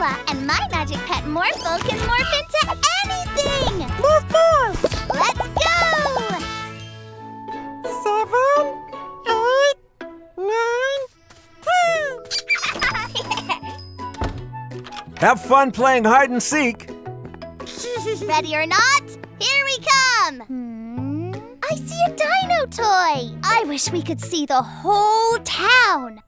Mila, and my magic pet Morphle can morph into anything! Morph, morph! Let's go! Seven, eight, nine, ten. Have fun playing hide and seek. Ready or not, here we come! Hmm, I see a dino toy! I wish we could see the whole town!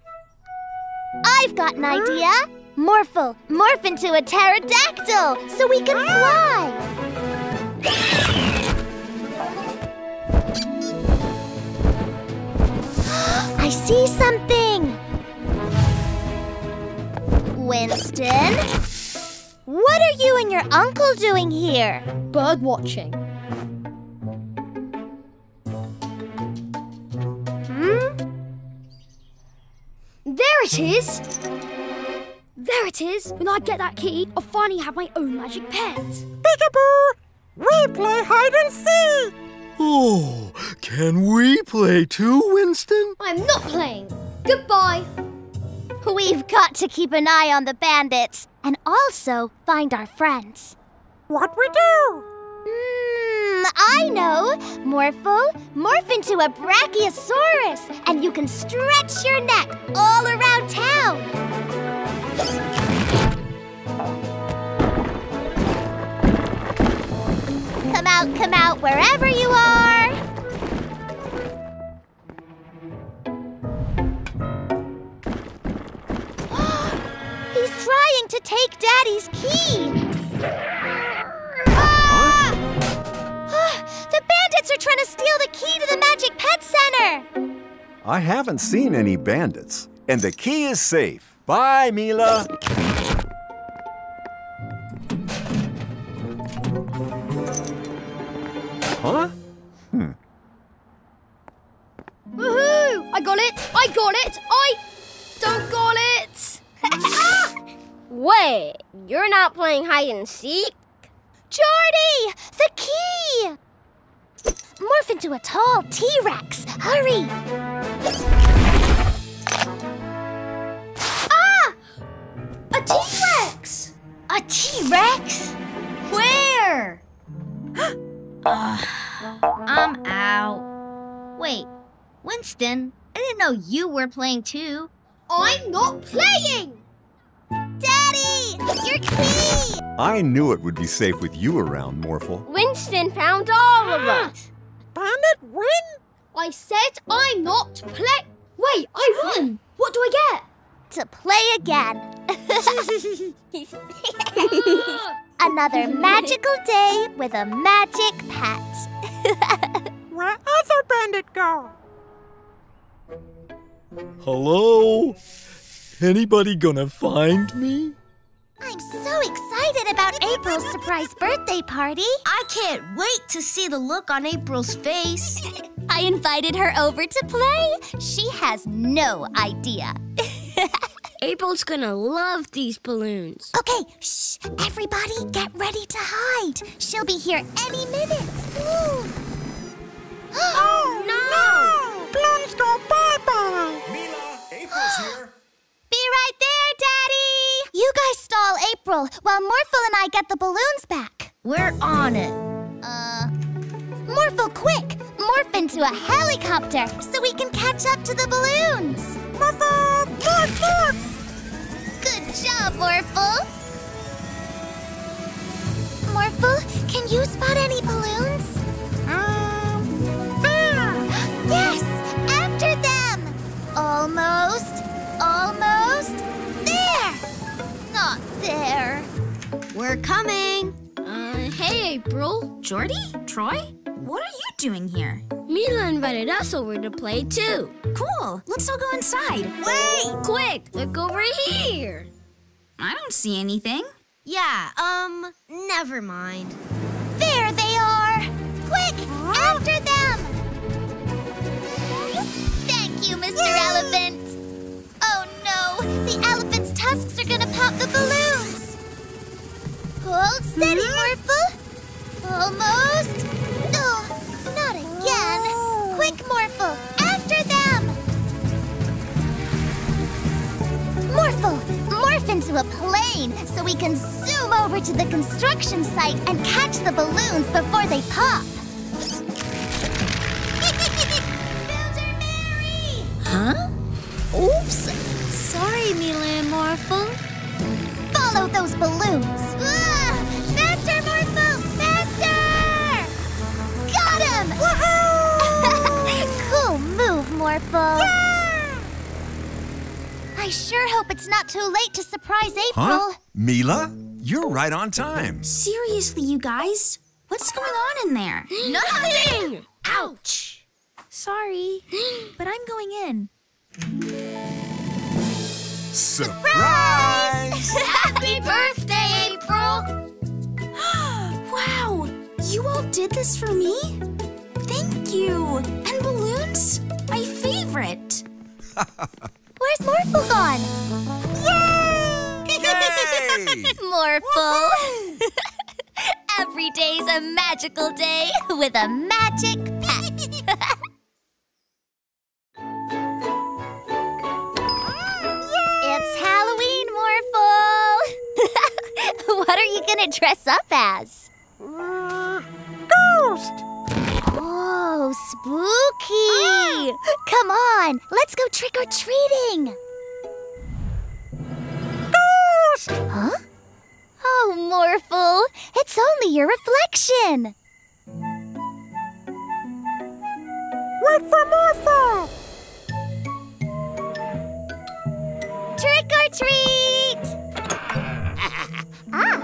I've got an idea! Morphle, morph into a pterodactyl so we can fly! I see something! Winston? What are you and your uncle doing here? Bird watching. Hmm? There it is! There it is! When I get that key, I'll finally have my own magic pet. Peekaboo! We play hide and seek! Oh, can we play too, Winston? I'm not playing. Goodbye. We've got to keep an eye on the bandits and also find our friends. What we do? Hmm, I know. Morphle, morph into a brachiosaurus, and you can stretch your neck all around town. Come out, wherever you are. He's trying to take Daddy's key. Ah! the bandits are trying to steal the key to the Magic Pet Center. I haven't seen any bandits. And the key is safe. Bye, Mila. Huh? Hmm. Woohoo! I got it! I got it! I don't got it! Wait, you're not playing hide and seek? Jordie, the key! Morph into a tall T-Rex. Hurry! Ah! A T-Rex! A T-Rex? Where? Ugh, I'm out. Wait, Winston, I didn't know you were playing too. I'm not playing! Daddy, your key! I knew it would be safe with you around, Morphle. Winston found all of us. Bandit win? I said I'm not play. Wait, I won! What do I get? To play again. Another magical day with a magic pet. Where other bandit go? Hello? Anybody gonna find me? I'm so excited about April's surprise birthday party. I can't wait to see the look on April's face. I invited her over to play. She has no idea. April's gonna love these balloons. Okay, shh. Everybody get ready to hide. She'll be here any minute. Ooh. Oh, no! Balloons go bye-bye! Mila, April's here. Be right there, Daddy! You guys stall April while Morphle and I get the balloons back. We're on it. Uh, Morphle, quick! Morph into a helicopter so we can catch up to the balloons. Morphle! Morph, morph! Good job, Morphle. Morphle, can you spot any balloons? Um, there! Yes! After them! Almost. Almost. There! Not there. We're coming. Uh, hey, April. Jordie? Troy? What are you doing here? Mila invited us over to play too. Cool. Let's all go inside. Wait! Quick, look over here. I don't see anything. Yeah, um, never mind. There they are! Quick! After them! Thank you, Mr. Elephant! Oh no! The elephant's tusks are gonna pop the balloons! Hold steady, Morphle! Almost! Oh, not again! Quick, Morphle! Morphle, morph into a plane so we can zoom over to the construction site and catch the balloons before they pop. Builder Mary! Huh? Oops. Sorry, Mila and Morphle. Follow those balloons. Ah! Faster, Morphle! Faster! Got him! Woohoo! cool move, Morphle. I sure hope it's not too late to surprise April. Huh? Mila? You're right on time. Seriously, you guys? What's going on in there? Nothing! Ouch! Sorry, but I'm going in. Surprise! Happy birthday, April! Wow, you all did this for me? Thank you. And balloons? My favorite. Where's Morphle gone? Yay! Morphle. Every day's a magical day with a magic pet. it's Halloween, Morphle. what are you gonna dress up as? Uh, ghost! Oh, spooky! Come on, let's go trick or treating. Ghost! Huh? Oh, Morphle, it's only your reflection. Wait for Morphle! Trick or treat! ah,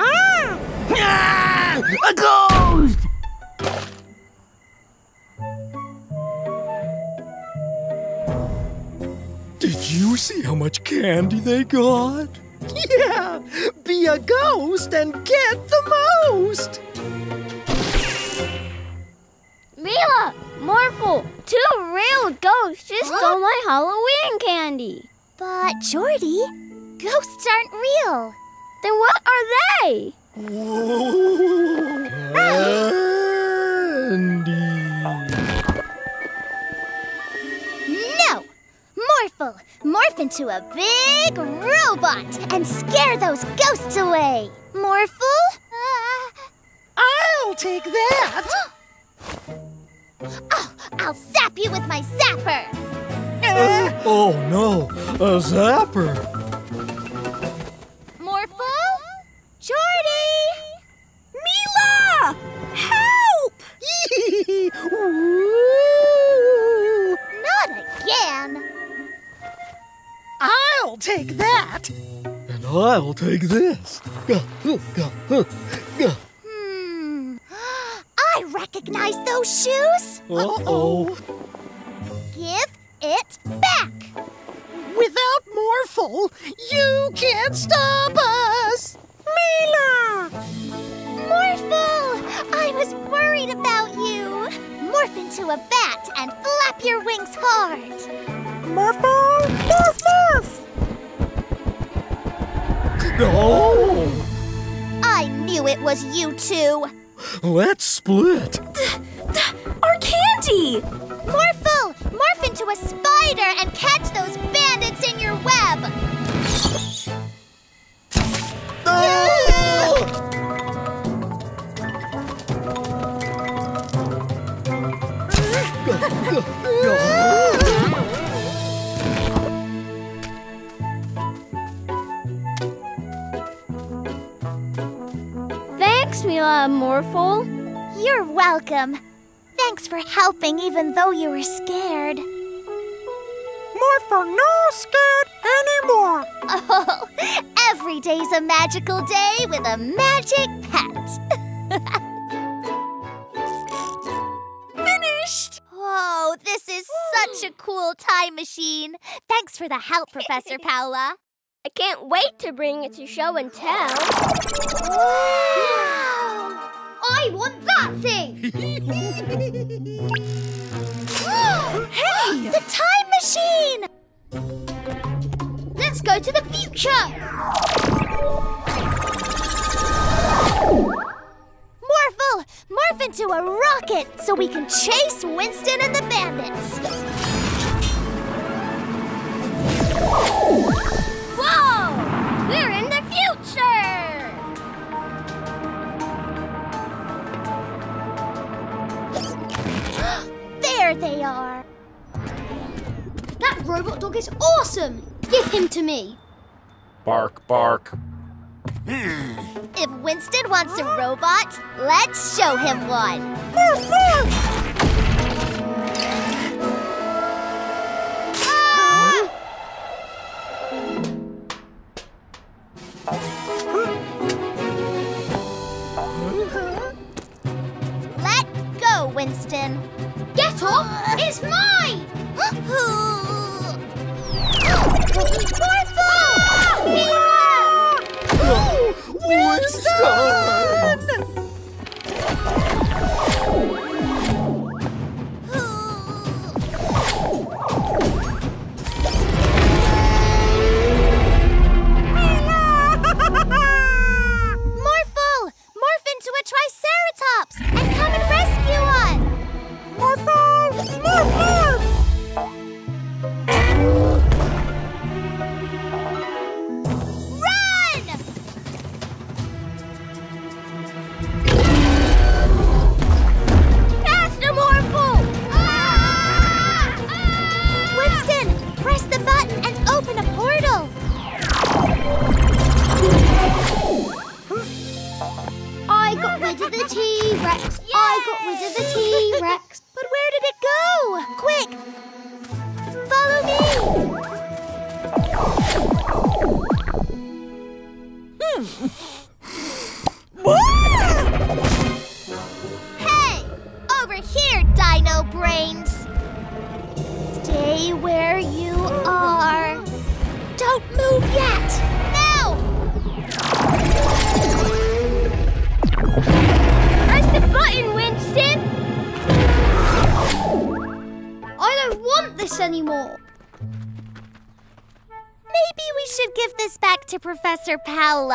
Ah! A ghost! You see how much candy they got? Yeah! Be a ghost and get the most! Mila! Morphle! Two real ghosts just stole my Halloween candy. but Jordie, ghosts aren't real. Then what are they? Candy. Morphle, morph into a big robot and scare those ghosts away. Morphle? Uh, I'll take that! oh, I'll zap you with my zapper. Uh, oh no, a zapper. I'll take this. Gah, huh, gah, huh. Hmm. I recognize those shoes. Uh-oh. Give for the help, Professor Paula. I can't wait to bring it to show and tell. Wow! I want that thing! hey! The time machine! Let's go to the future! Morphle! Morph into a rocket so we can chase Winston and the bandits! Whoa! We're in the future! there they are! That robot dog is awesome! Give him to me! Bark, bark. If Winston wants a robot, let's show him one. Winston. Get off! It's mine! Morphle!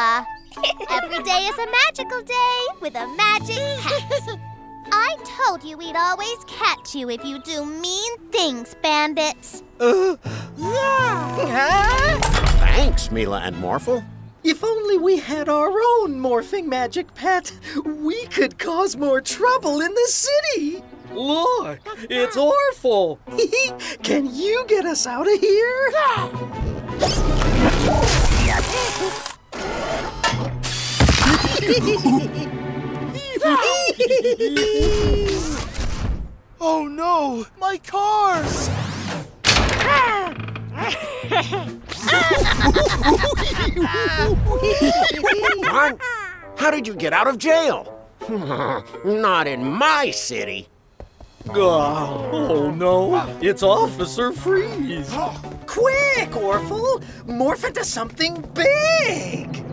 Paula. Every day is a magical day with a magic hat. I told you we'd always catch you if you do mean things, bandits. Uh, Thanks, Mila and Morphle. if only we had our own morphing magic pet, we could cause more trouble in the city. Look, it's Orphle. Can you get us out of here? Oh no, my cars! What? How did you get out of jail? Not in my city. Oh, oh no, it's Officer Freeze. Quick, Orphle! Morph into something big!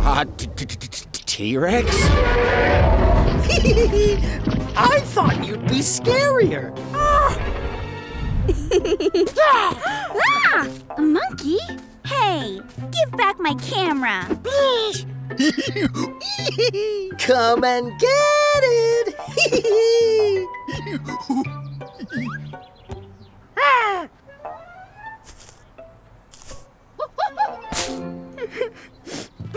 Uh, t- T-Rex? I thought you'd be scarier. ah, A monkey? Hey, give back my camera. Come and get it!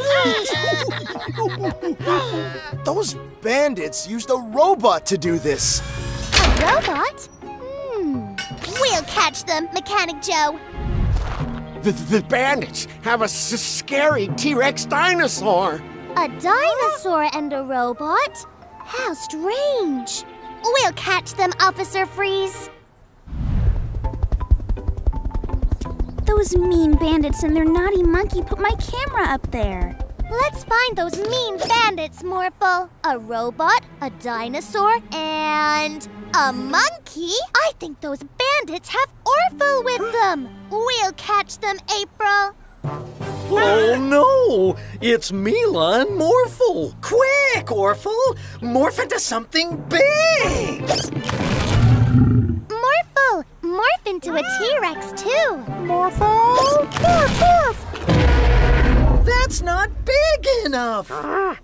Those bandits used a robot to do this. A robot? Hmm. We'll catch them, Mechanic Joe. The, the bandits have a s- scary T-Rex dinosaur. A dinosaur and a robot? How strange. We'll catch them, Officer Freeze. Those mean bandits and their naughty monkey put my camera up there. Let's find those mean bandits, Morphle. A robot, a dinosaur, and a monkey? I think those bandits have Orphle with them. We'll catch them, April. Oh no, it's Mila and Morphle. Quick, Orphle! Morph into something big! Morphle, morph into a T-Rex too. Morphle! Morph, morph! That's not big enough! Huh?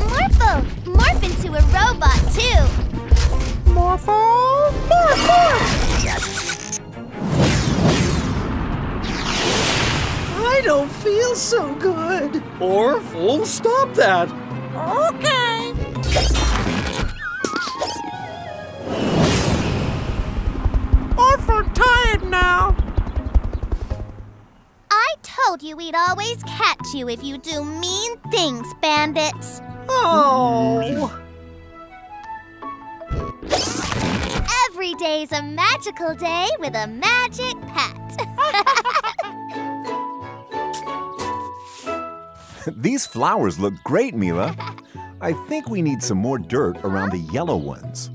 Morphle, morph into a robot too. Morphle! Morph, morph! I don't feel so good. Orphle, stop that. Okay. Orphle tired now. I told you we'd always catch you if you do mean things, bandits. Oh. Every day's a magical day with a magic pet. These flowers look great, Mila. I think we need some more dirt around the yellow ones.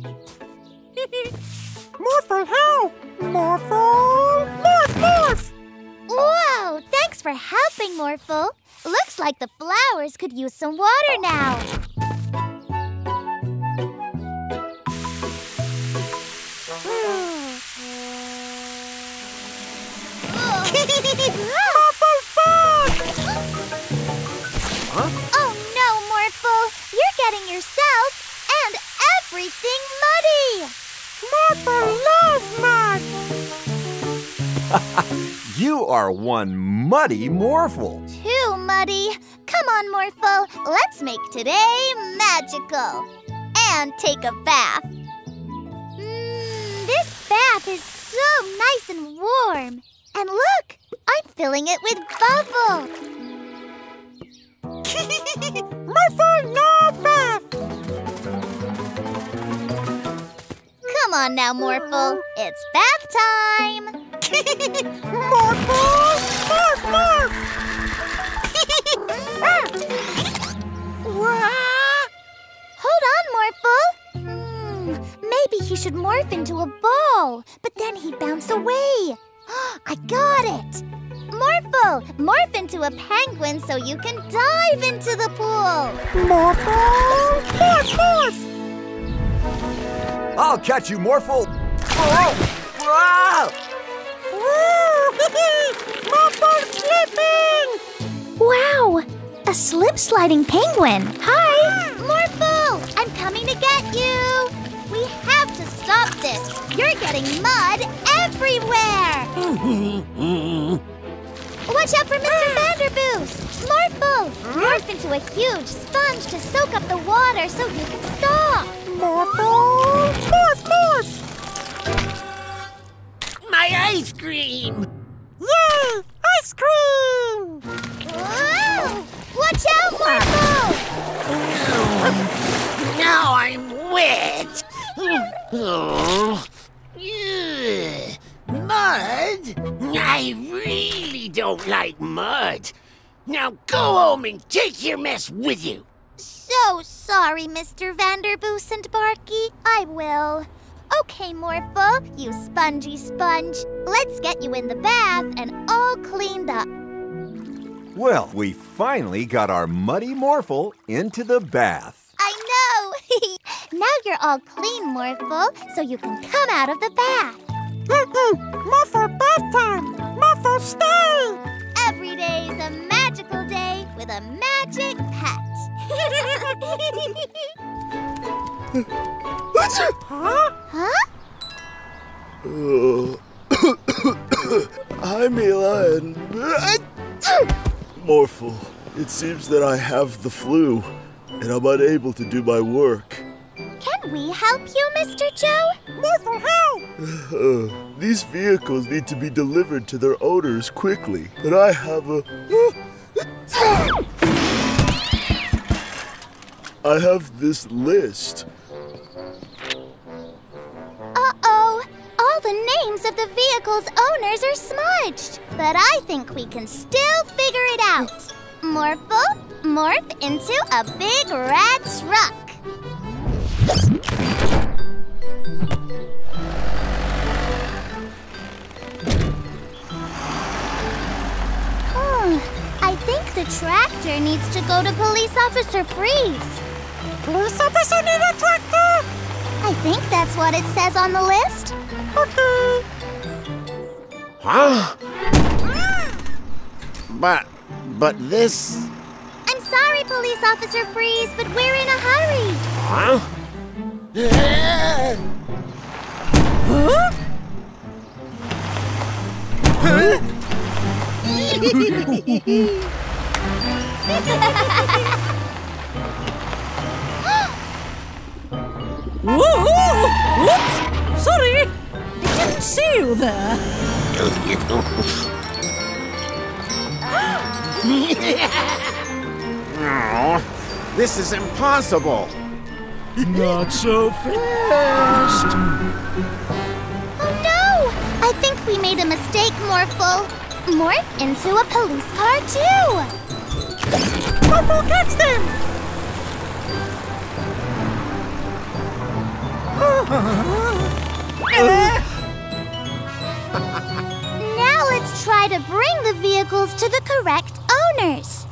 Morphle, help! Morphle! Morph, morph! Whoa, thanks for helping, Morphle. Looks like the flowers could use some water now. You're getting yourself and everything muddy! Morphle love mud! You are one muddy Morphle. Too muddy. Come on, Morphle. Let's make today magical. And take a bath. Mmm, this bath is so nice and warm. And look, I'm filling it with bubbles. Morphle, no bath! Come on now, Morphle. It's bath time. Morphle! Morph, morph! Hold on, Morphle. Hmm, maybe he should morph into a ball, but then he'd bounce away. I got it. Morphle, morph into a penguin so you can dive into the pool. Morphle! Morph, morph! I'll catch you, Morphle. Morphle slipping! Wow, a slip sliding penguin. Hi, Morphle. I'm coming to get you. We have to stop this. You're getting mud everywhere. Watch out for Mr. Vanderboost! Morphle! Morph into a huge sponge to soak up the water so you can stop! Morphle! Morph, morph! My ice cream! Yay! Ice cream! Whoa! Watch out, Morphle! Now I'm wet! Oh. Ugh. Mud? I really don't like mud. Now go home and take your mess with you. So sorry, Mr. Vanderboost and Barky. I will. Okay, Morphle, you spongy sponge. Let's get you in the bath and all cleaned up. Well, we finally got our muddy Morphle into the bath. I know! now you're all clean, Morphle, so you can come out of the bath. Morphle bath time! Morphle stay! Every day is a magical day with a magic pet. Huh? huh? Hi, Mila and. Morphle, it seems that I have the flu, and I'm unable to do my work. Can we help you, Mr. Joe? Morphle, help! Uh, these vehicles need to be delivered to their owners quickly, but I have a. I have this list. Uh-oh. All the names of the vehicle's owners are smudged. But I think we can still figure it out. Morphle, morph into a big red truck. Tractor needs to go to Police Officer Freeze. Police officer need a tractor! I think that's what it says on the list. Okay. Huh? But, but this. I'm sorry, Police Officer Freeze, but we're in a hurry. Huh? Whoa! Whoops! Sorry! Didn't see you there. Oh, this is impossible. Not so fast. Oh no! I think we made a mistake, Morphle. Morph into a police car too! Morphle, catch them! Now let's try to bring the vehicles to the correct owners.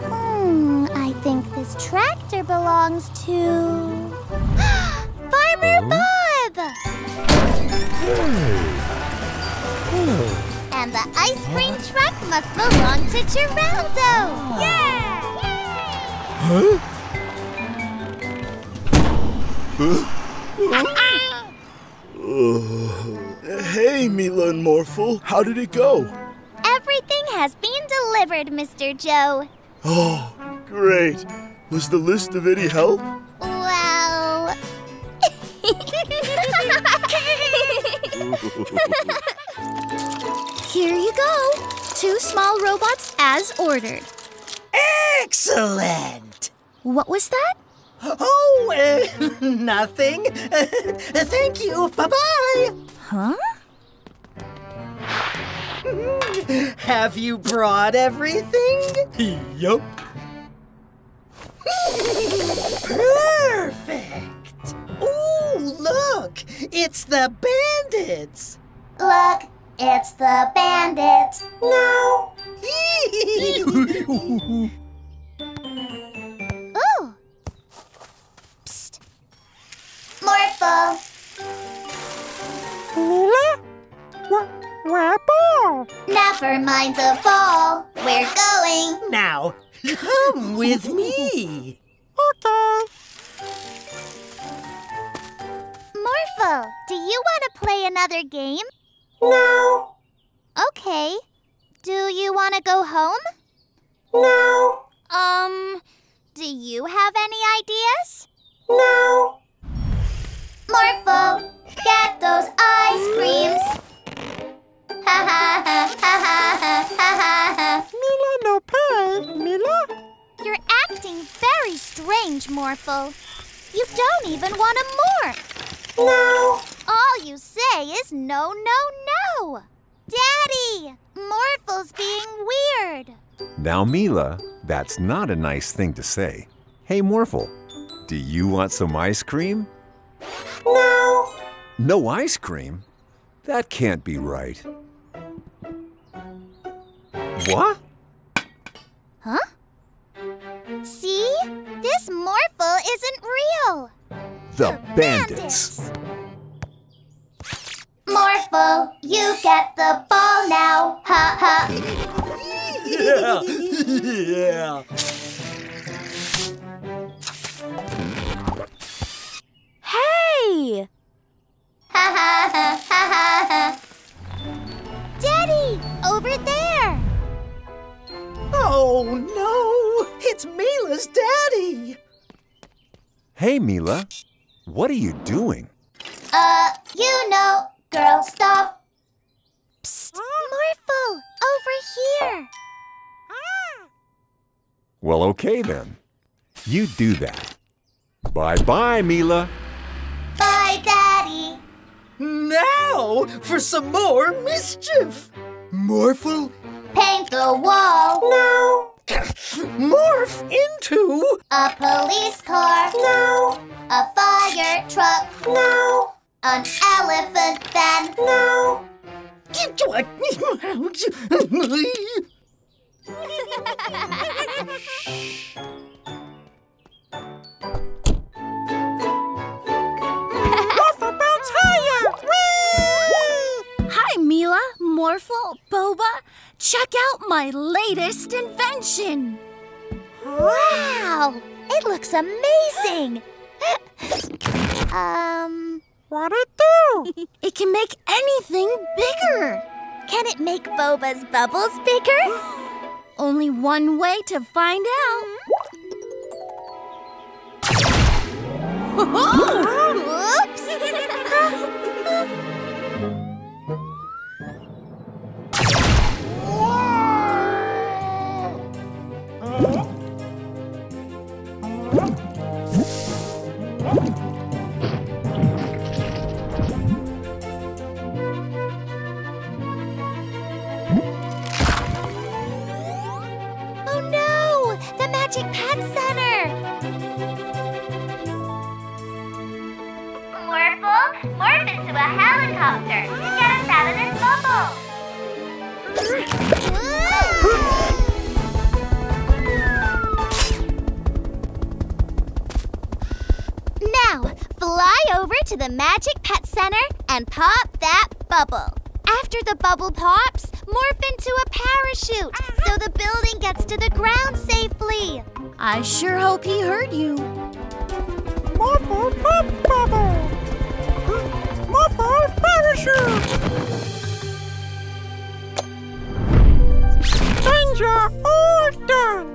Hmm, I think this tractor belongs to. Farmer Bob! And the ice cream truck must belong to Geraldo! Yeah! Huh? Uh, hey, Mila and Morphle, how did it go? Everything has been delivered, Mr. Joe. Oh, great. Was the list of any help? Well. Here you go. Two small robots as ordered. Excellent! What was that? Oh, uh, nothing. Uh, thank you. Bye bye. Huh? Have you brought everything? Yup. Perfect. Ooh, look! It's the bandits. Look, it's the bandits. No. Ooh. Psst. Morphle. Where, where ball? Never mind the ball. We're going. now, come with me. Okay. Morphle, do you want to play another game? No. Okay. Do you want to go home? No. Um, do you have any ideas? No. Morphle, get those ice creams. Ha ha ha ha ha ha. Mila no pay. Mila? You're acting very strange, Morphle. You don't even want to morph. No. All you say is no, no, no. Daddy, Morphle's being weird. Now, Mila, that's not a nice thing to say. Hey, Morphle, do you want some ice cream? No. No ice cream? That can't be right. What? Huh? See? This Morphle isn't real. The bandits. Morphle, you get the ball now. Ha ha. Yeah. yeah. Hey! Ha ha ha ha ha ha. Daddy, over there. Oh no! It's Mila's daddy. Hey, Mila, what are you doing? Uh, you know, girl stop! Psst, Morphle, over here. Well, okay then. You do that. Bye bye, Mila. Bye, Daddy. Now for some more mischief. Morphle, Paint the wall. no. Morph into A police car. no, A fire truck. no, An elephant then. no. Morphle bounce higher. Whee! Hi, Mila, Morphle, Boba. Check out my latest invention. Wow, it looks amazing. um, What it do? It can make anything bigger. can it make Boba's bubbles bigger? Only one way to find out. Oh morph into a helicopter to get us out of this bubble! Now, fly over to the Magic Pet Center and pop that bubble. After the bubble pops, morph into a parachute so the building gets to the ground safely. I sure hope he heard you. Morphle pop bubble. Morphle parachute. Danger all done.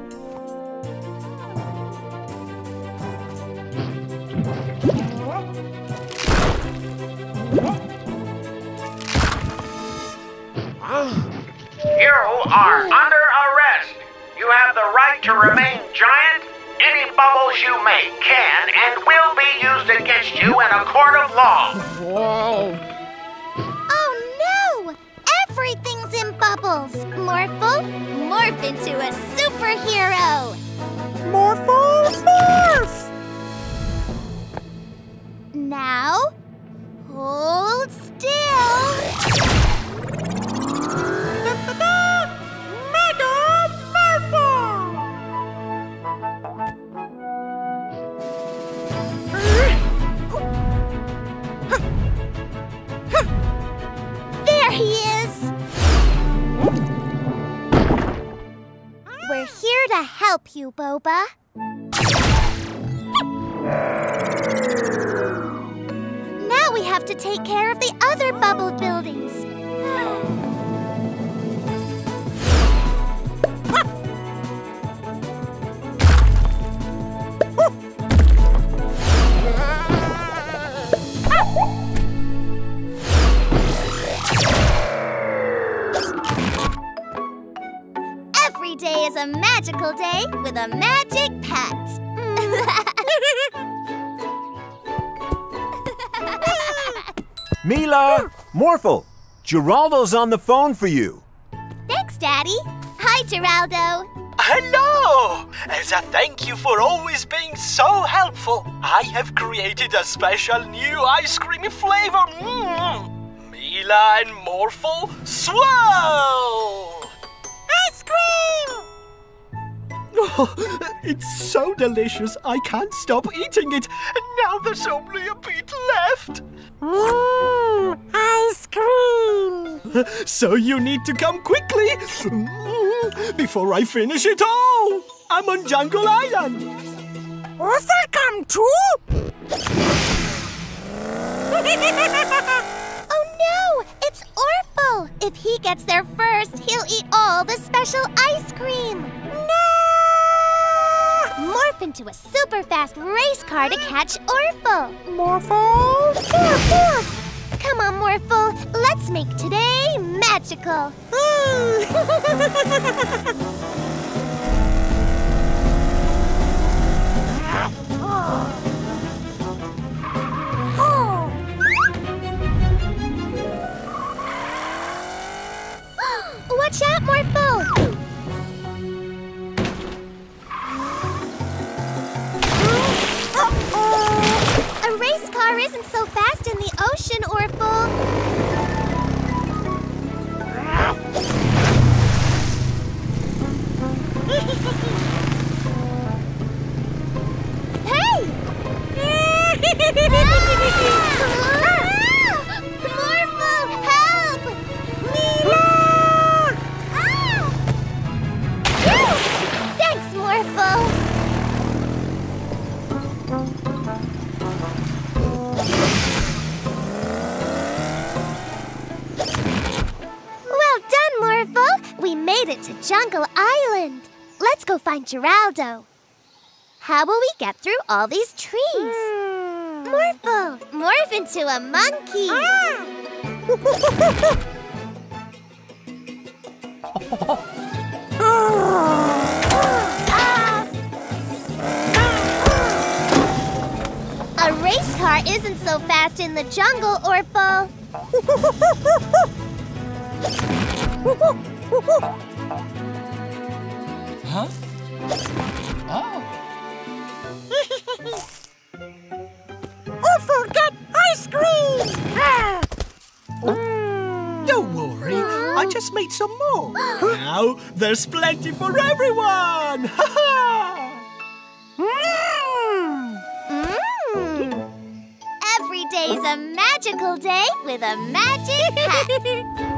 You are under arrest. You have the right to remain giant. Any bubbles you make can and will be used against you in a court of law. Whoa. Oh no! Everything's in bubbles. Morphle, morph into a superhero. Morphle morph. Now, hold still. To help you, Boba. Now we have to take care of the other bubble buildings. A magical day with a magic pet. Mila! Morphle! Geraldo's on the phone for you. Thanks, Daddy. Hi, Geraldo. Hello! As a thank you for always being so helpful, I have created a special new ice cream flavor. Mm. Mila and Morphle Swirl! Ice cream. Oh, it's so delicious, I can't stop eating it. And now there's only a bit left. Mmm, ice cream. So you need to come quickly mm, before I finish it all. I'm on Jungle Island. Orphle come too? Oh no! It's Orphle! If he gets there first, he'll eat all the special ice cream. No! Morph into a super fast race car to catch Orphle. Morphle, morph, morph. Come on, Morphle. Let's make today magical. Watch out, Morphle! Race car isn't so fast in the ocean, Orphle. hey! Morphle, help! Morphle! We made it to Jungle Island. Let's go find Geraldo. How will we get through all these trees? Hmm. Morphle, morph into a monkey. Ah. A race car isn't so fast in the jungle, Orphle. Huh? Oh. oh Orphle got ice cream! Ah! Mm. Don't worry, I just made some more. now there's plenty for everyone. Ha mm. mm. Every day's a magical day with a magic hat.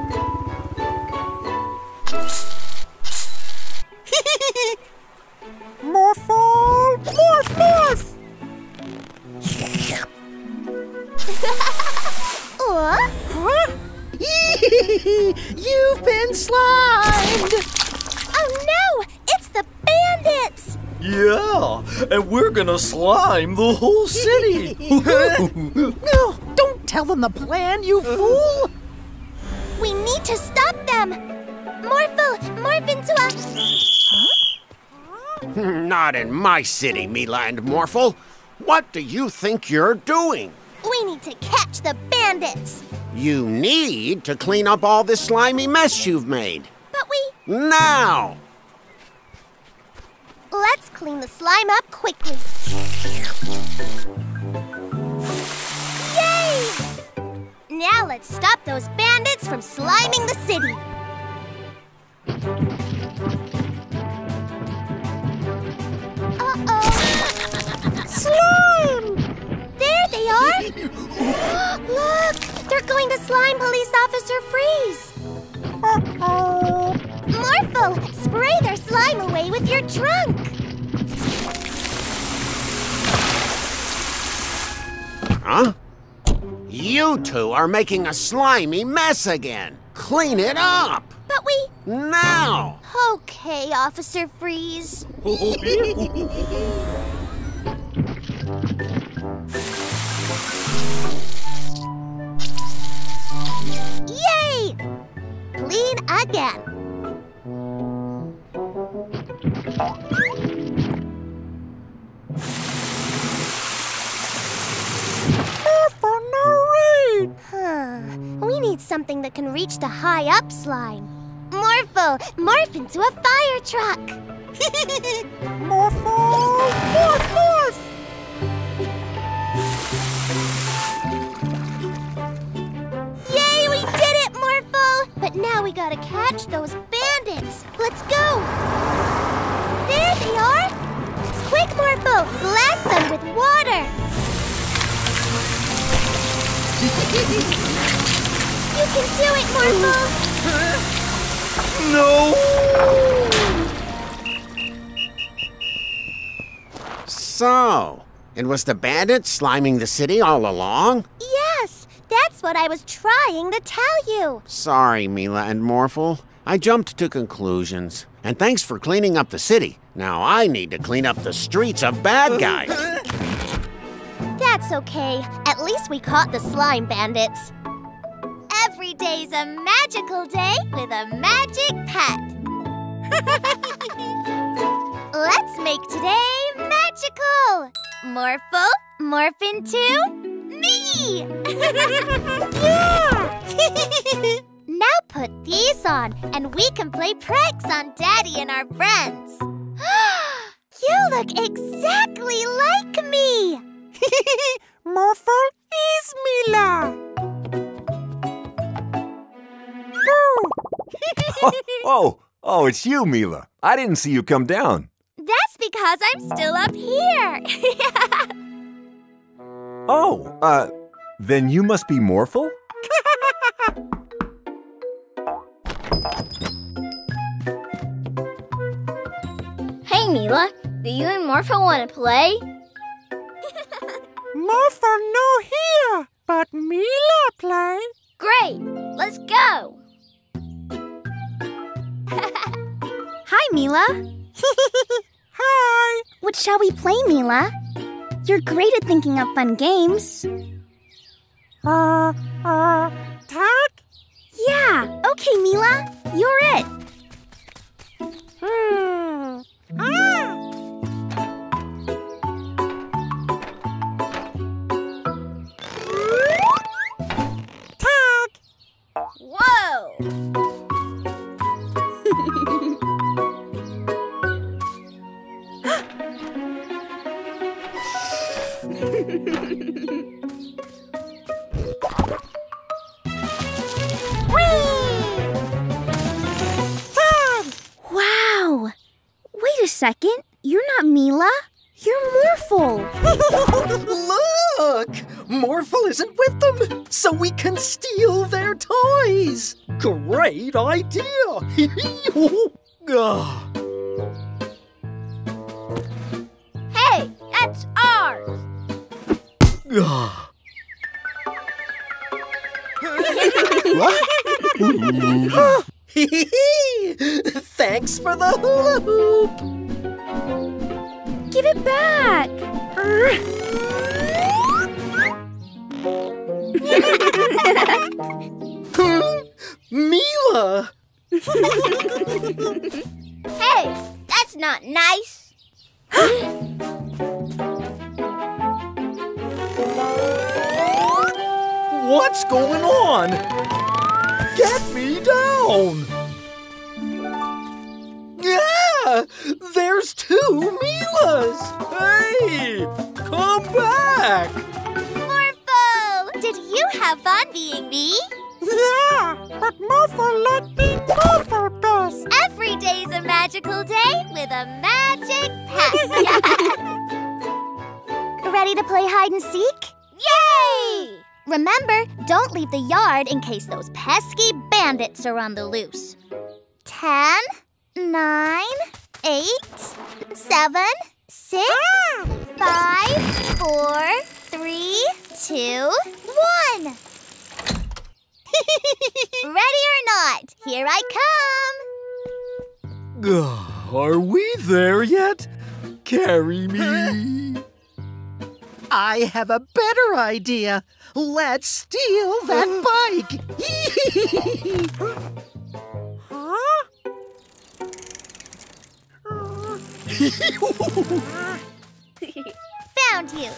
You've been slimed! Oh no! It's the bandits! Yeah, and we're gonna slime the whole city. No, don't tell them the plan, you uh. fool! We need to stop them! Morphle, morph into a... Not in my city, Mila and Morphle. What do you think you're doing? We need to catch the bandits! You need to clean up all this slimy mess you've made. But we... Now! Let's clean the slime up quickly. Yay! Now let's stop those bandits from sliming the city. Uh-oh. Slime! There they are! Look! They're going to slime Police Officer Freeze! Uh-oh. Morphle, spray their slime away with your trunk! Huh? You two are making a slimy mess again. Clean it up! But we... Now! Okay, Officer Freeze. Yay! Clean again. For no read! Huh. We need something that can reach the high up slime. Morphle, morph into a fire truck. Morphle, Morph, morph! But now we gotta catch those bandits. Let's go! There they are! Quick, Morphle! Blast them with water! you can do it, Morphle! no! So, it was the bandits sliming the city all along? Yes, that's what I was trying to tell you. Sorry, Mila and Morphle. I jumped to conclusions. And thanks for cleaning up the city. Now I need to clean up the streets of bad guys. That's okay. At least we caught the slime bandits. Every day's a magical day with a magic pet. Let's make today magical. Morphle, morph into yeah. now put these on, and we can play pranks on Daddy and our friends. you look exactly like me. Morphle is Mila! Oh, oh, it's you, Mila. I didn't see you come down. That's because I'm still up here. Oh, uh, then you must be Morphle? Hey, Mila, do you and Morphle want to play? Morphle no here, but Mila play. Great, let's go. Hi, Mila. Hi. What shall we play, Mila? You're great at thinking up fun games. Uh, uh, tag? Yeah, okay, Mila. You're it. Hmm. Ah! Tag! Whoa! Second. You're not Mila. You're Morphle. Look! Morphle isn't with them, so we can steal their toys. Great idea. Hey, that's ours! Thanks for the hula hoop. Give it back. Mila! Hey, that's not nice! What's going on? Get me down! Yeah! There's two Milas! Hey! Come back! Morphle! Did you have fun being me? Yeah, but Morphle let me Morphle best. Every day's a magical day with a magic pet. Ready to play hide and seek? Yay! Remember, don't leave the yard in case those pesky bandits are on the loose. Ten, nine, eight, seven, six, five, four, three, two, one. Ready or not, here I come. Are we there yet? Carry me. I have a better idea. Let's steal that bike. Huh? Found you.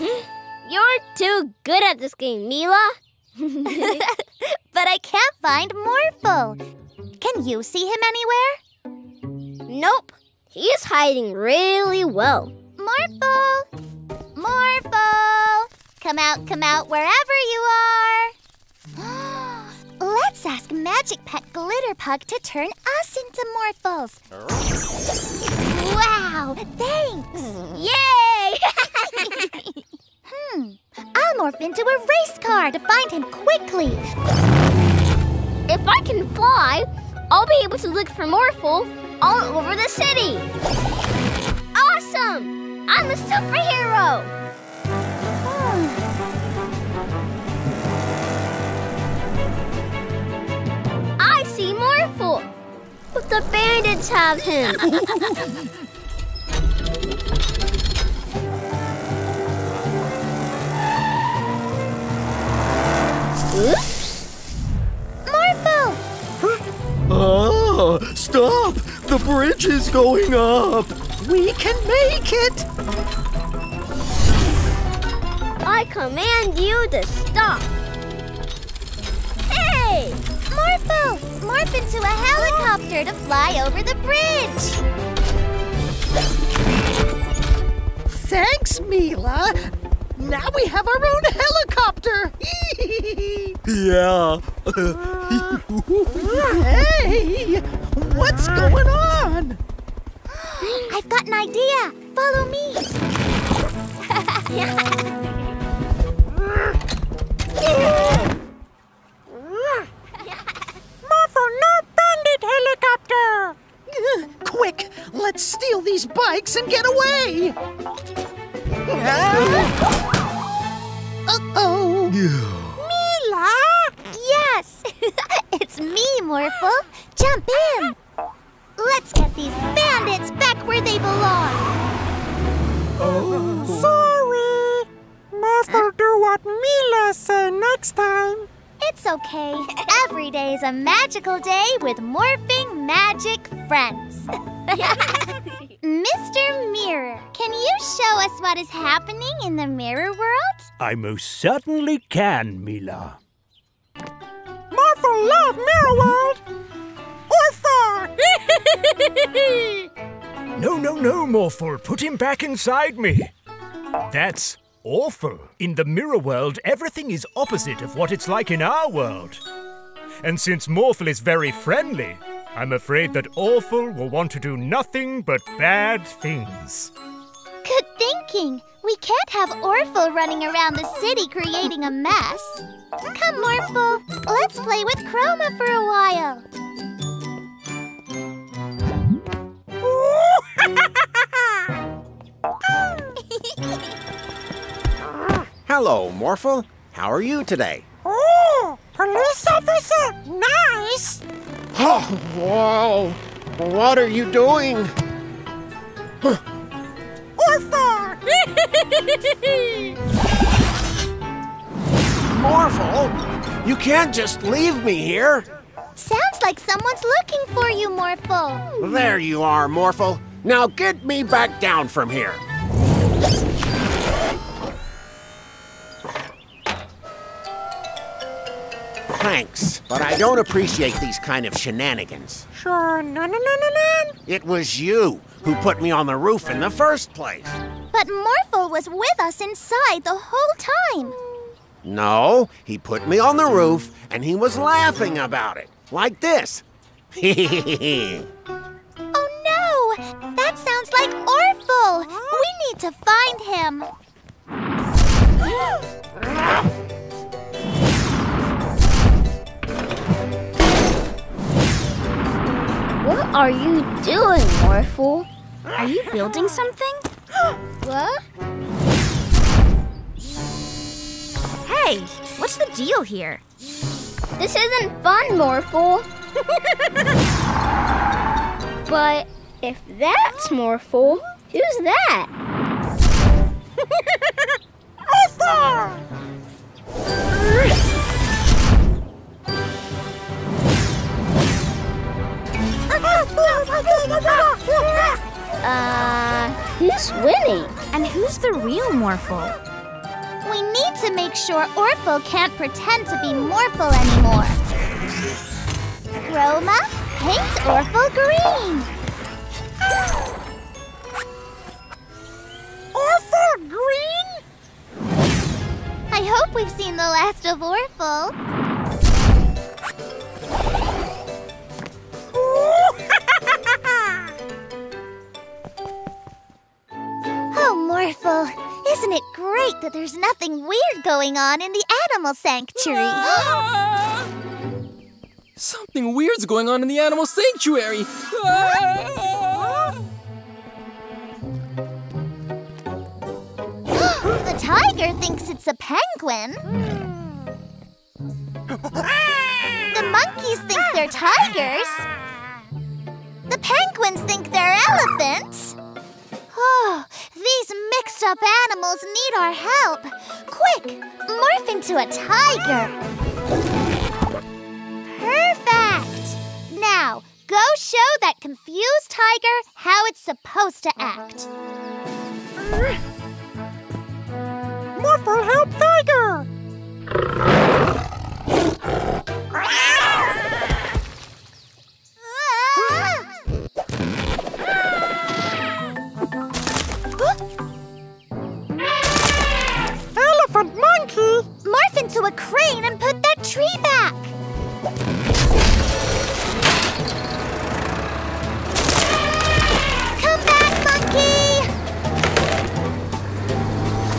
You're too good at this game, Mila. but I can't find Morphle. Can you see him anywhere? Nope. He's hiding really well. Morphle! Morphle! Come out, come out, wherever you are. Let's ask Magic Pet Glitterpug to turn us into Morphles. Wow, thanks! Yay! hmm, I'll morph into a race car to find him quickly. if I can fly, I'll be able to look for Morphle all over the city. Awesome! I'm a superhero! I see Morphle! But the bandits have him! Oops! Morphle! Ah, stop! The bridge is going up. we can make it. I command you to stop! Hey! Morphle! Morph into a helicopter to fly over the bridge! Thanks, Mila. Now we have our own helicopter. Yeah. hey, what's going on? I've got an idea. Follow me. Morphle, no bandit helicopter! Quick, let's steal these bikes and get away. Uh-oh. Mila! Yes! it's me, Morphle. Jump in. Let's get these bandits back where they belong. Oh. Sorry! Morphle do what Mila say next time. It's okay. Every day is a magical day with morphing magic friends. Mr. Mirror, can you show us what is happening in the mirror world? I most certainly can, Mila. Morphle love Mirror World. Orphle! No, no, no, Morphle. Put him back inside me. That's awful. In the mirror world, everything is opposite of what it's like in our world. And since Morphle is very friendly, I'm afraid that Orphle will want to do nothing but bad things. Good thinking. We can't have Orphle running around the city creating a mess. Come, Morphle. Let's play with Chroma for a while. Hello, Morphle. How are you today? Oh, police officer, nice. Oh, whoa! What are you doing? Orphle! Morphle, you can't just leave me here. Sounds like someone's looking for you, Morphle. There you are, Morphle. Now get me back down from here. Thanks, but I don't appreciate these kind of shenanigans. Sure, no, no, no, no, no. It was you who put me on the roof in the first place. But Morphle was with us inside the whole time. No, he put me on the roof and he was laughing about it. Like this. oh no! That sounds like Orphle! We need to find him. What are you doing, Morphle? Are you building something? what? Hey, what's the deal here? This isn't fun, Morphle. but if that's Morphle, who's that? Uh, who's winning? And who's the real Morphle? We need to make sure Orphle can't pretend to be Morphle anymore. Chroma, paint Orphle green. Orphle green? I hope we've seen the last of Orphle. Oh, Morphle, isn't it great that there's nothing weird going on in the animal sanctuary? Something weird's going on in the animal sanctuary. the tiger thinks it's a penguin. Hmm. The monkeys think they're tigers. The penguins think they're elephants. Oh, these mixed up animals need our help. Quick, morph into a tiger. Perfect. Now, go show that confused tiger how it's supposed to act. Morphle help tiger! Morph into a crane and put that tree back. Come back, monkey!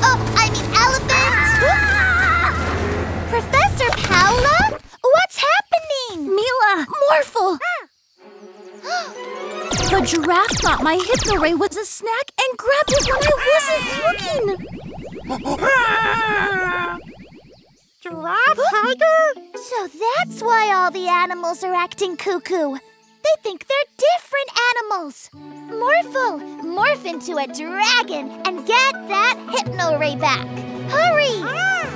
Oh, I mean elephant! Ah! Professor Paula? What's happening? Mila! Morphle! the giraffe thought my hypno ray was a snack and grabbed it when I wasn't looking! Ah! Giraffe tiger? So that's why all the animals are acting cuckoo. They think they're different animals. Morphle, morph into a dragon and get that hypno ray back. Hurry! Ah!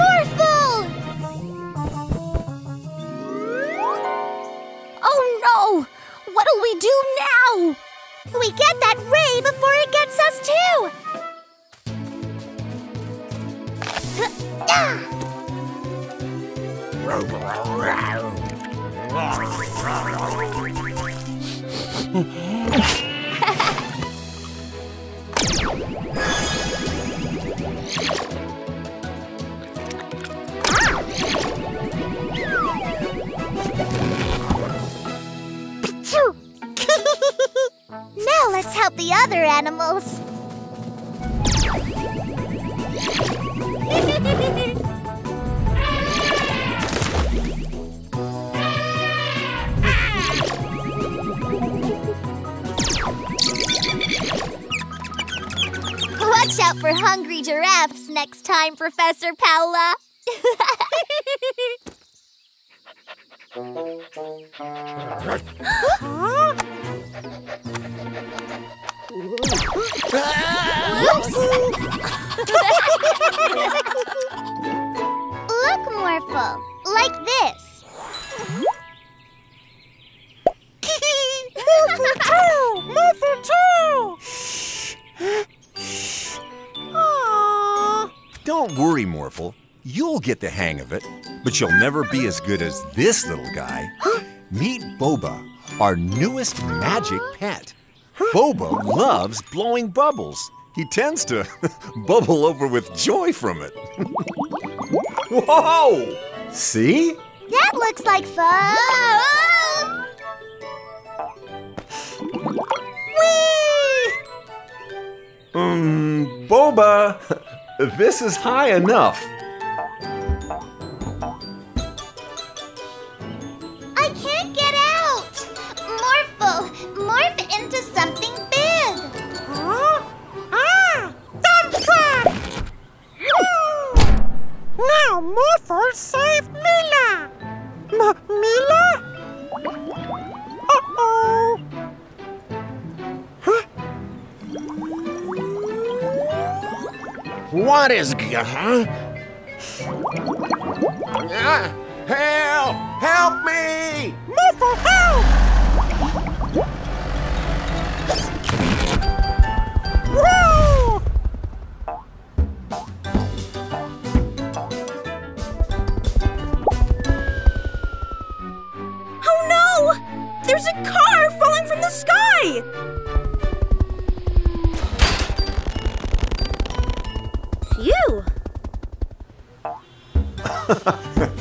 Morphle! Oh no! What'll we do now? We get that ray before it gets us too! the other animals. Watch out for hungry giraffes next time, Professor Paula. Look, Morphle, like this. Morphle too! Morphle too! Aww. Don't worry, Morphle. You'll get the hang of it, but you'll never be as good as this little guy. Meet Boba, our newest magic pet. Boba loves blowing bubbles. He tends to bubble over with joy from it. Whoa! See? That looks like fun. Um, Boba, this is high enough. Morphle, morph into something big. Huh? Ah! Dump truck! now Morphle saved Mila! M Mila? Uh-oh! Huh? What is... g- Huh? Ah, help! Help me! Morphle, help! Whoa! Oh no! There's a car falling from the sky! Phew!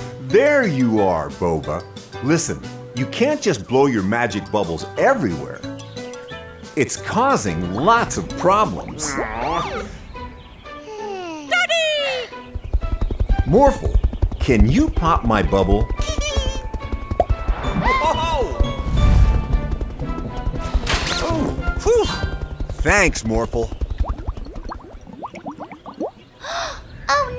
There you are, Boba. Listen, you can't just blow your magic bubbles everywhere. It's causing lots of problems. Daddy! Morphle, can you pop my bubble? Oh, whew. Thanks, Morphle. Oh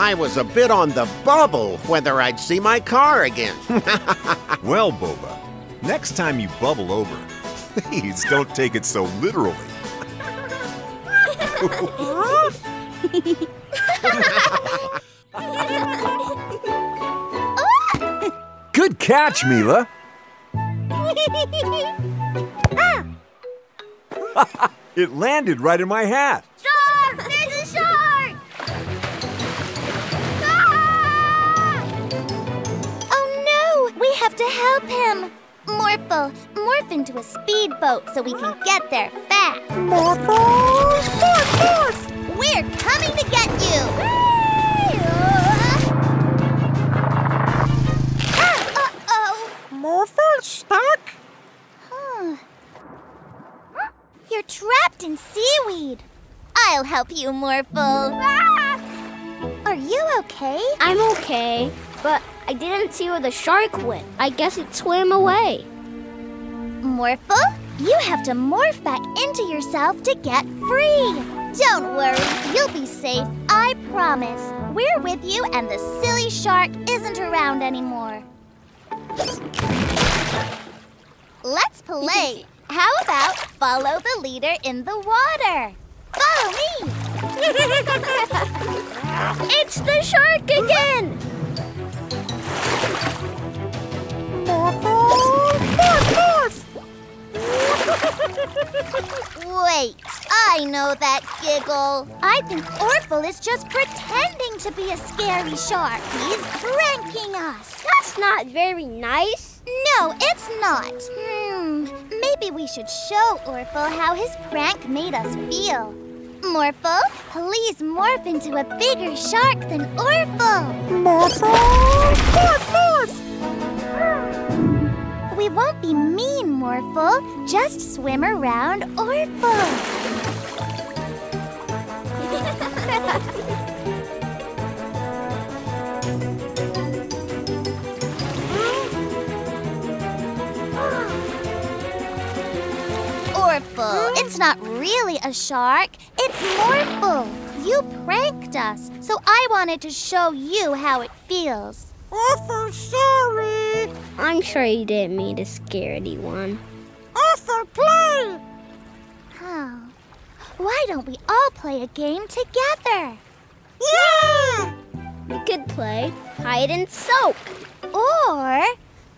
I was a bit on the bubble whether I'd see my car again. Well, Boba, next time you bubble over, please don't take it so literally. Good catch, Mila. it landed right in my hat. Help him! Morphle, morph into a speedboat so we can get there fast. Morphle! Morph, morph! We're coming to get you! Uh-oh! Morphle stuck? Huh. You're trapped in seaweed. I'll help you Morphle. Ah! Are you okay? I'm okay, but I didn't see where the shark went. I guess it swam away. Morphle, you have to morph back into yourself to get free. Don't worry, you'll be safe, I promise. We're with you and the silly shark isn't around anymore. Let's play. How about follow the leader in the water? Follow me! it's the shark again! Wait, I know that giggle. I think Orphle is just pretending to be a scary shark. He's pranking us. That's not very nice. No, it's not. Hmm, maybe we should show Orphle how his prank made us feel. Morphle, please morph into a bigger shark than Orphle. Morphle! Morph, morph! We won't be mean, Morphle. Just swim around Orphle. Orphle, it's not really a shark. It's Morphle. You pranked us, so I wanted to show you how it feels. Orphle, sorry. I'm sure you didn't mean to scare anyone. Orphle, play. Oh. Why don't we all play a game together? Yeah! We could play hide and soak. Or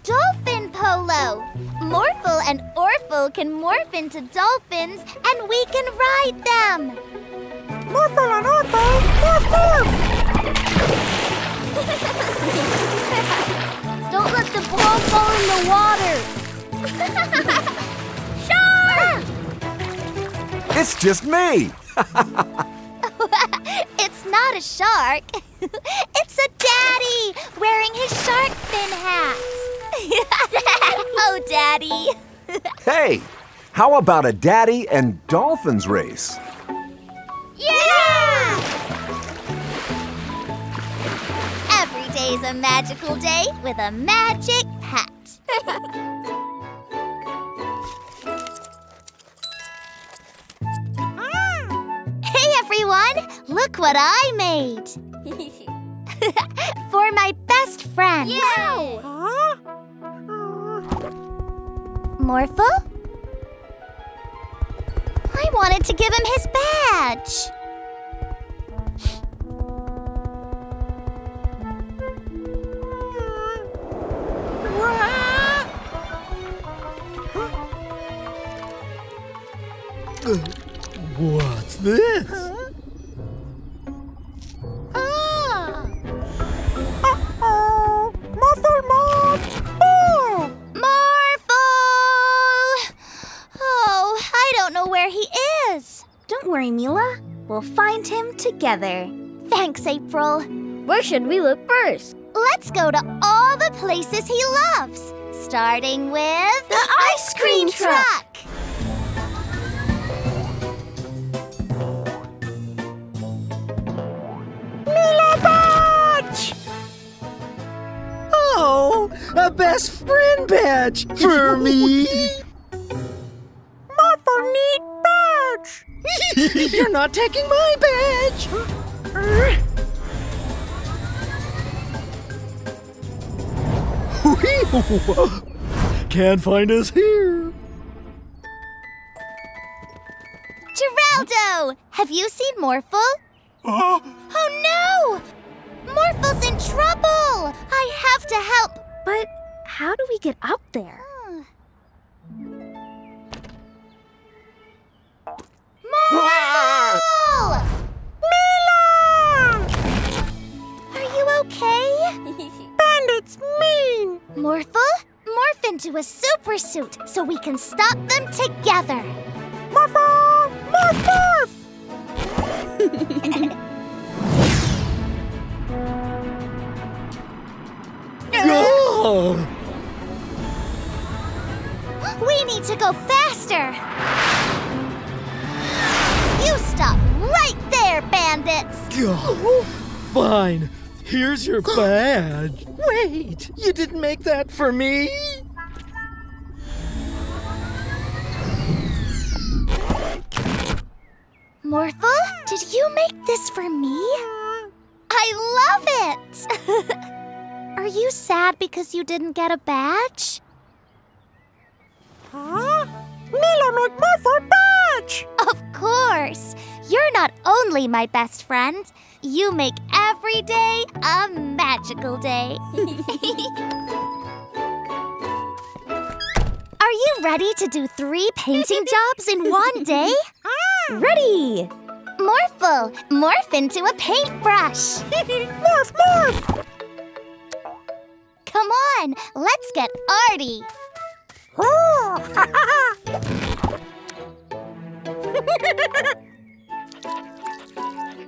dolphin polo. Morphle and Orphle can morph into dolphins and we can ride them. Morphle and Orphle, morph, morph! Don't let the ball fall in the water. Shark! It's just me. it's not a shark. it's a daddy wearing his shark fin hat. oh, daddy. Hey, how about a daddy and dolphins race? Yeah! Every day's a magical day with a magic hat. Mm. hey everyone! Look what I made! For my best friend. Yay! Morphle? I wanted to give him his badge. April. Where should we look first? Let's go to all the places he loves, starting with The ice cream truck. Mila badge! Oh, a best friend badge for me. Morphle need badge! You're not taking my badge. Can't find us here. Geraldo! Have you seen Morphle? Uh, Oh no! Morphle's in trouble! I have to help. But how do we get up there? Morphle! Mila! Are you okay? Bandits mean! Morphle, morph into a super suit so we can stop them together. Morphle! Morph, morph! We need to go faster. You stop right there, bandits. Go! Fine. Here's your badge. Wait, you didn't make that for me? Morphle, did you make this for me? I love it! Are you sad because you didn't get a badge? Huh? Mila make Morphle badge! Of course! You're not only my best friend, you make every day a magical day. Are you ready to do three painting jobs in one day? Ready! Morphle, morph into a paintbrush. morph, morph! Come on, let's get arty.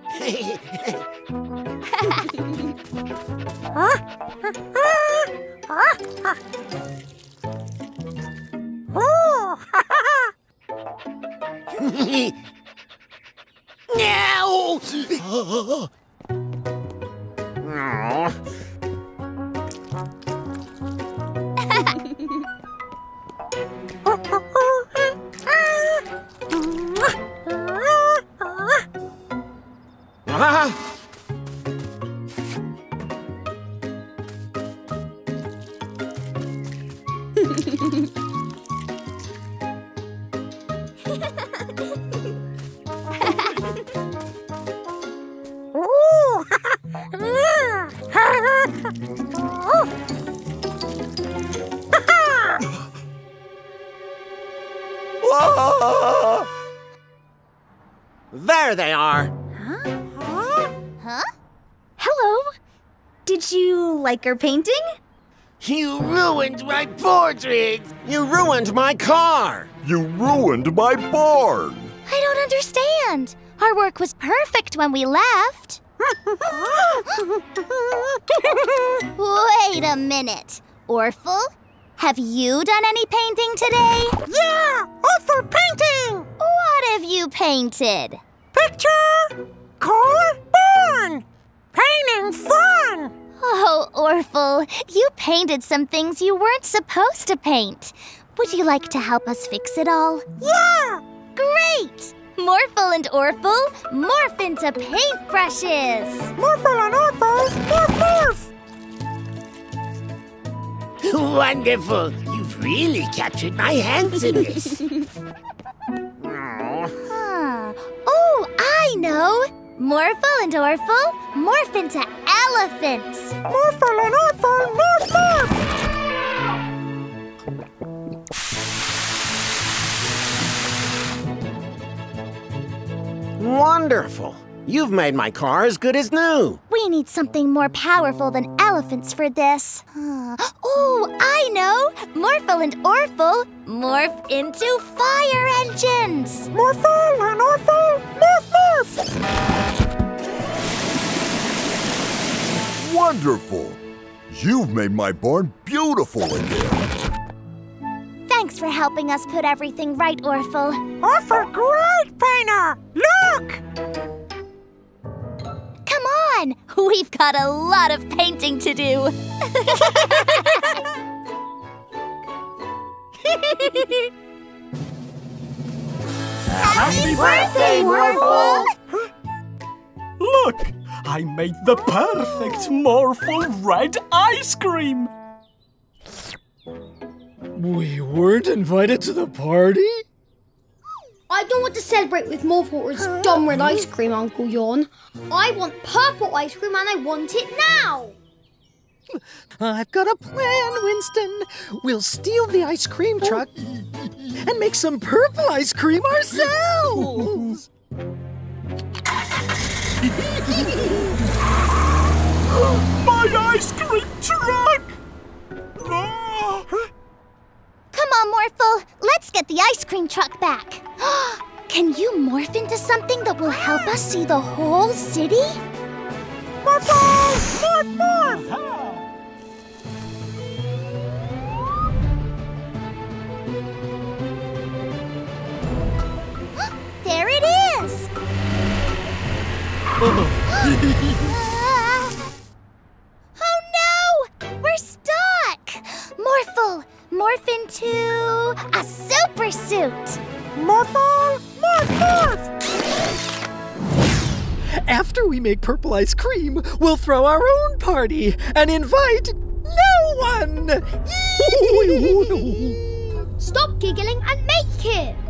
no! Ah! There they are. Did you like our painting? You ruined my portrait! You ruined my car. You ruined my barn. I don't understand. Our work was perfect when we left. Wait a minute. Orphle, have you done any painting today? Yeah! Orphle painting! What have you painted? Picture! Car barn! Painting fun! Oh, Orphle, you painted some things you weren't supposed to paint. Would you like to help us fix it all? Yeah! Great! Morphle and Orphle, morph into paintbrushes! Morphle and Orphle, morph, morph! Wonderful! You've really captured my hands handsomeness. Huh. Ah, oh, I know! Morphle and Orphle, morph into elephants! Morphle and Orphle, morph! Wonderful. You've made my car as good as new. We need something more powerful than elephants for this. Oh, I know! Morphle and Orphle morph into fire engines! Morphle and Orphle, morph, morph! Wonderful. You've made my barn beautiful again. Thanks for helping us put everything right, Orphle. Orphle, great painter! Look! Come on! We've got a lot of painting to do. Happy birthday, Morphle! Look! I made the perfect Morphle red ice cream! We weren't invited to the party? I don't want to celebrate with more Morphle's dumb red ice cream, Uncle Jorn. I want purple ice cream and I want it now! I've got a plan, Winston. We'll steal the ice cream truck and make some purple ice cream ourselves. My ice cream truck! Ah! Come on, Morphle. Let's get the ice cream truck back. Can you morph into something that will help us see the whole city? Morphle! Morph, morph! There it is! uh, oh no! We're stuck! Morphle, morph into a super suit. Morphle, morph, morph! After we make purple ice cream, we'll throw our own party and invite no one! Stop giggling and make it!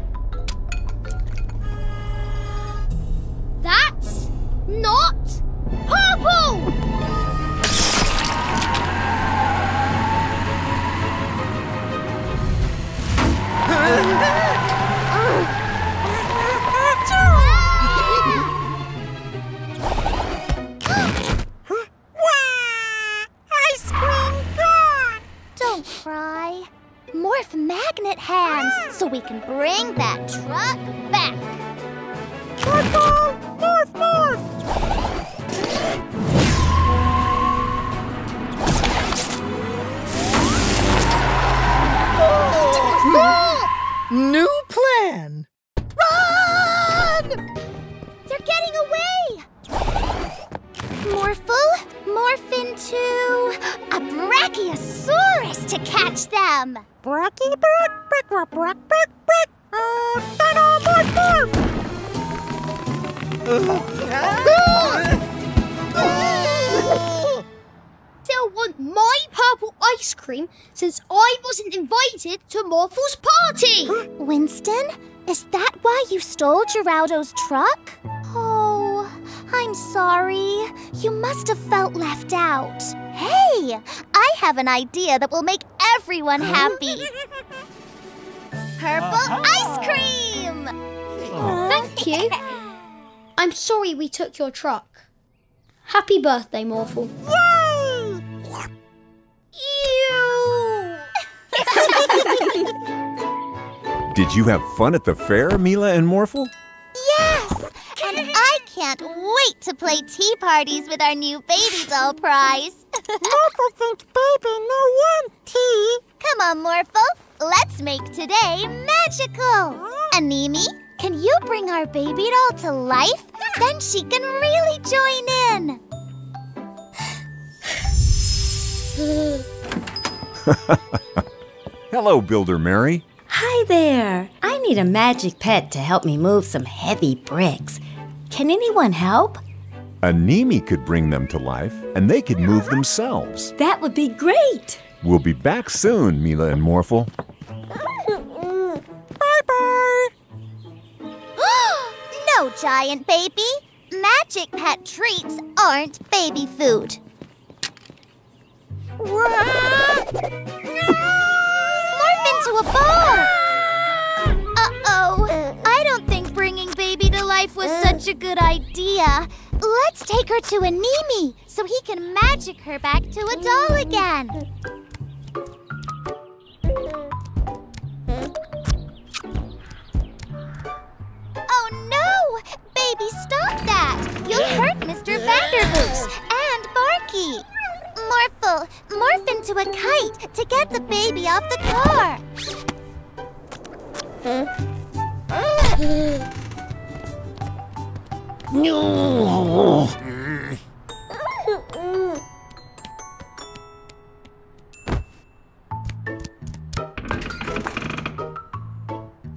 Invited to Morphle's party! Winston, is that why you stole Geraldo's truck? Oh, I'm sorry. You must have felt left out. Hey, I have an idea that will make everyone happy. Purple ice cream! Thank you. I'm sorry we took your truck. Happy birthday, Morphle. Did you have fun at the fair, Mila and Morphle? Yes! And I can't wait to play tea parties with our new baby doll prize. Morphle thinks baby no one tea. Come on, Morphle. Let's make today magical. Animi, can you bring our baby doll to life? Then she can really join in. Hello, Builder Mary. Hi there. I need a magic pet to help me move some heavy bricks. Can anyone help? Animi could bring them to life, and they could move themselves. That would be great. We'll be back soon, Mila and Morphle. no, giant baby. Magic pet treats aren't baby food. Morph into a ball! Uh-oh. I don't think bringing baby to life was uh. such a good idea. Let's take her to Animi so he can magic her back to a doll again. Oh no! Baby, stop that! You'll hurt Mr. Vanderboos and Barky. Morphle, morph into a kite to get the baby off the car. No.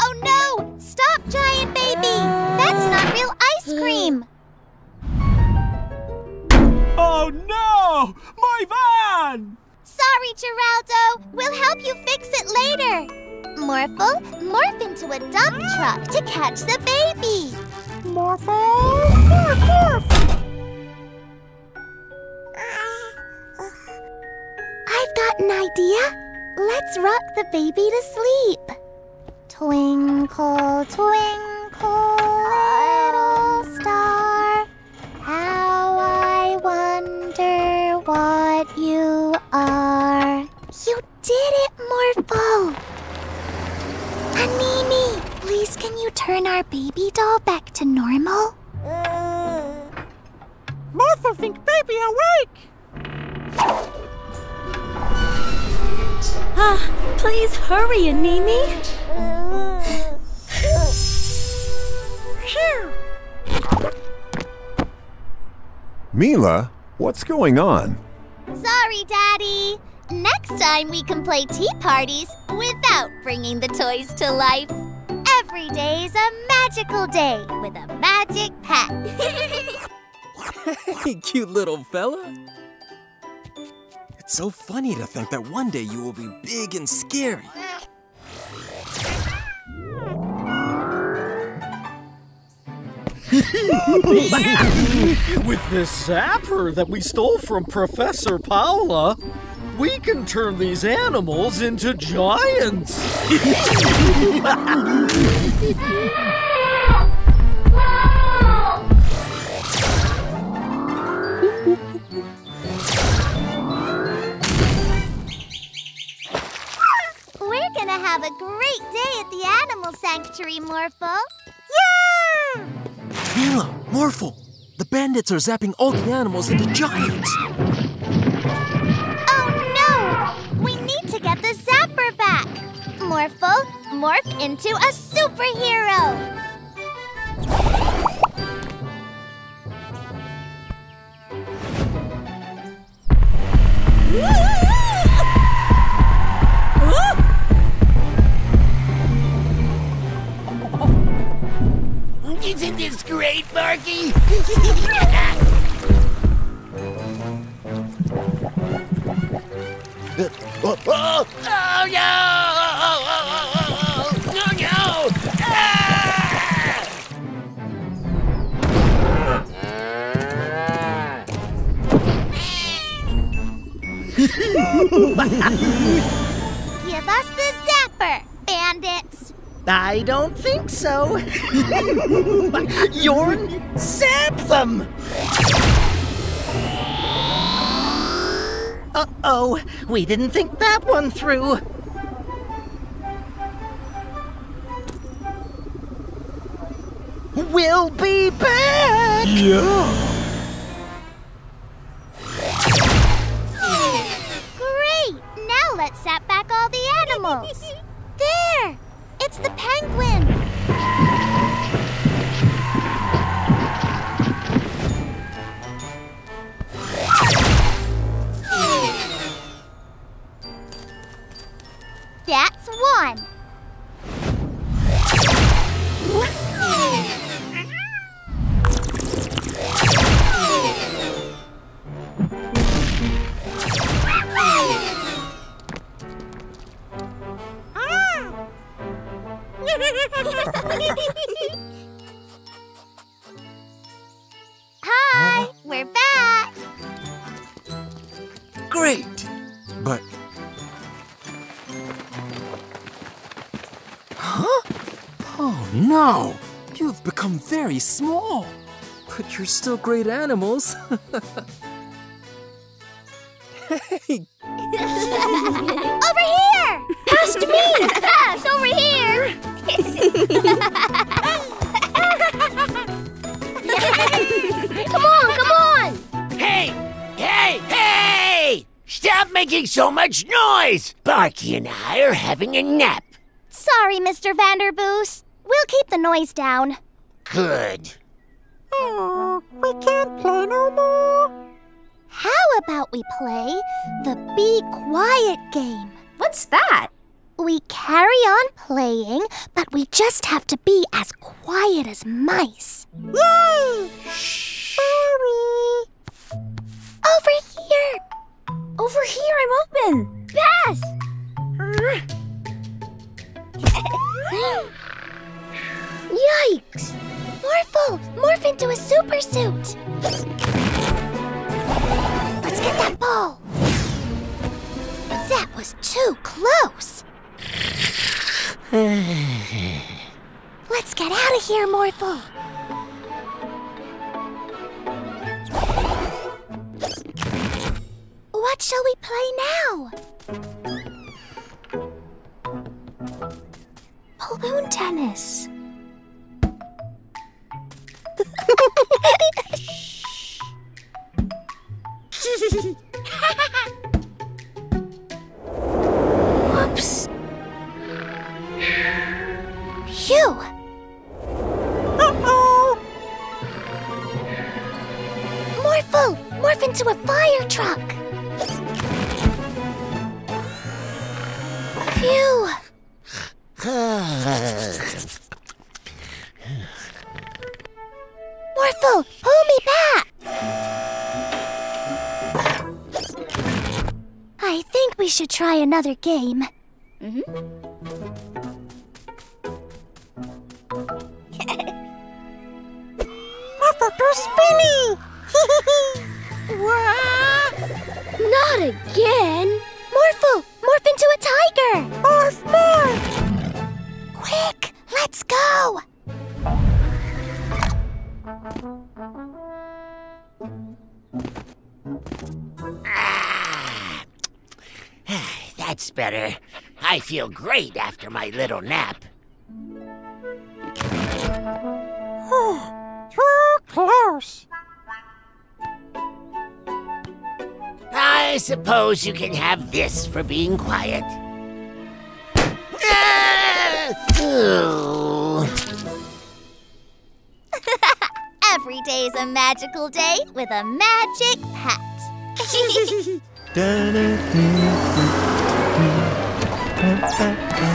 Oh no! Stop, giant baby! That's not real ice cream! Oh no! My van! Sorry, Geraldo. We'll help you fix it later. Morphle, morph into a dump truck to catch the baby. Morphle, morph, morph! I've got an idea. Let's rock the baby to sleep. Twinkle, twinkle, can turn our baby doll back to normal? Morphle think baby awake! Ah, please hurry, Animi. Mila, what's going on? Sorry, Daddy. Next time we can play tea parties without bringing the toys to life. Every day's a magical day with a magic pet. Hey, cute little fella. It's so funny to think that one day you will be big and scary. With this zapper that we stole from Professor Paula, we can turn these animals into giants. We're gonna have a great day at the animal sanctuary, Morphle. Yeah! Mila, Morphle, the bandits are zapping all the animals into giants. Morphle, morph into a superhero. Isn't this great, Marky? Oh, oh, oh, Oh no! No, Give us the zapper, bandits. I don't think so. Jorn, zap them! Uh oh, we didn't think that one through. We'll be back! Yeah. Back all the animals. there! It's the penguin. That's one. Hi, we're back. Great! But. Huh? Oh no! You've become very small. But you're still great animals. come on, come on! Hey! Hey! Hey! Stop making so much noise! Barky and I are having a nap. Sorry, Mr. Vanderboos. We'll keep the noise down. Good. Oh, we can't play no more. How about we play the Be Quiet game? What's that? We carry on playing, but we just have to be as quiet as mice. Yay! Sorry. Over here! Over here, I'm open. Pass! Yikes! Morphle! Morph into a super suit! Let's get that ball! That was too close! Let's get out of here, Morphle! What shall we play now? Balloon tennis. Phew. Uh-oh. Morphle, morph into a fire truck. Phew! Morphle, pull me back! I think we should try another game. Morphle to spinny! Not again! Morphle, morph into a tiger! Morph, morph! Quick, let's go! Ah, That's better. I feel great after my little nap. Too close. I suppose you can have this for being quiet. Ooh. Every day's a magical day with a magic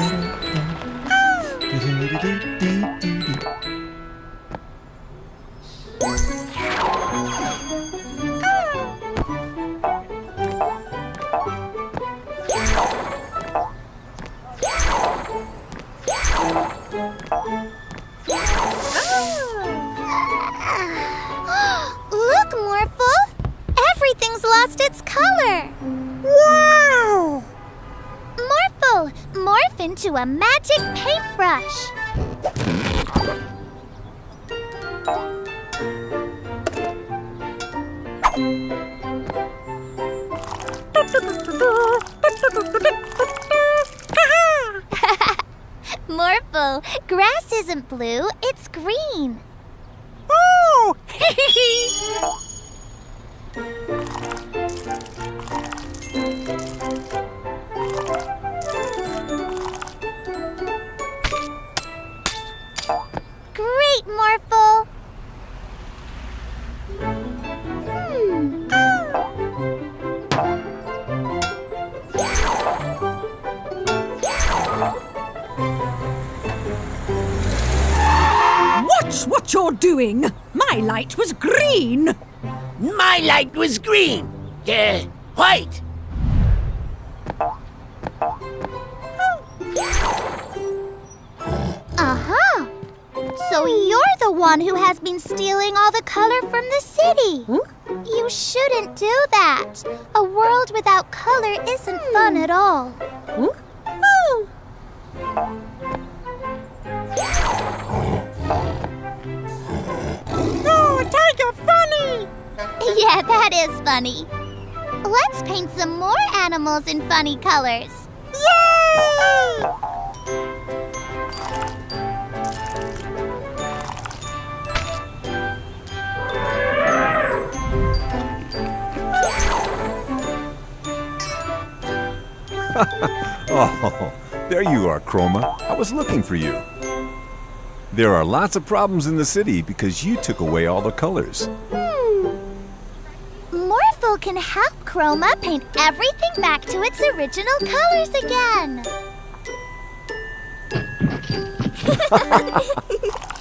Look, Morphle! Everything's lost its color! Wow! Morphle, morph into a magic paintbrush! Grass isn't blue, it's green. Oh! you're doing! My light was green! My light was green. Uh, white. Uh-huh. So you're the one who has been stealing all the color from the city. You shouldn't do that. A world without color isn't fun at all. Yeah, that is funny. Let's paint some more animals in funny colors. Yay! oh, there you are, Chroma. I was looking for you. There are lots of problems in the city because you took away all the colors. Morphle can help Chroma paint everything back to its original colors again.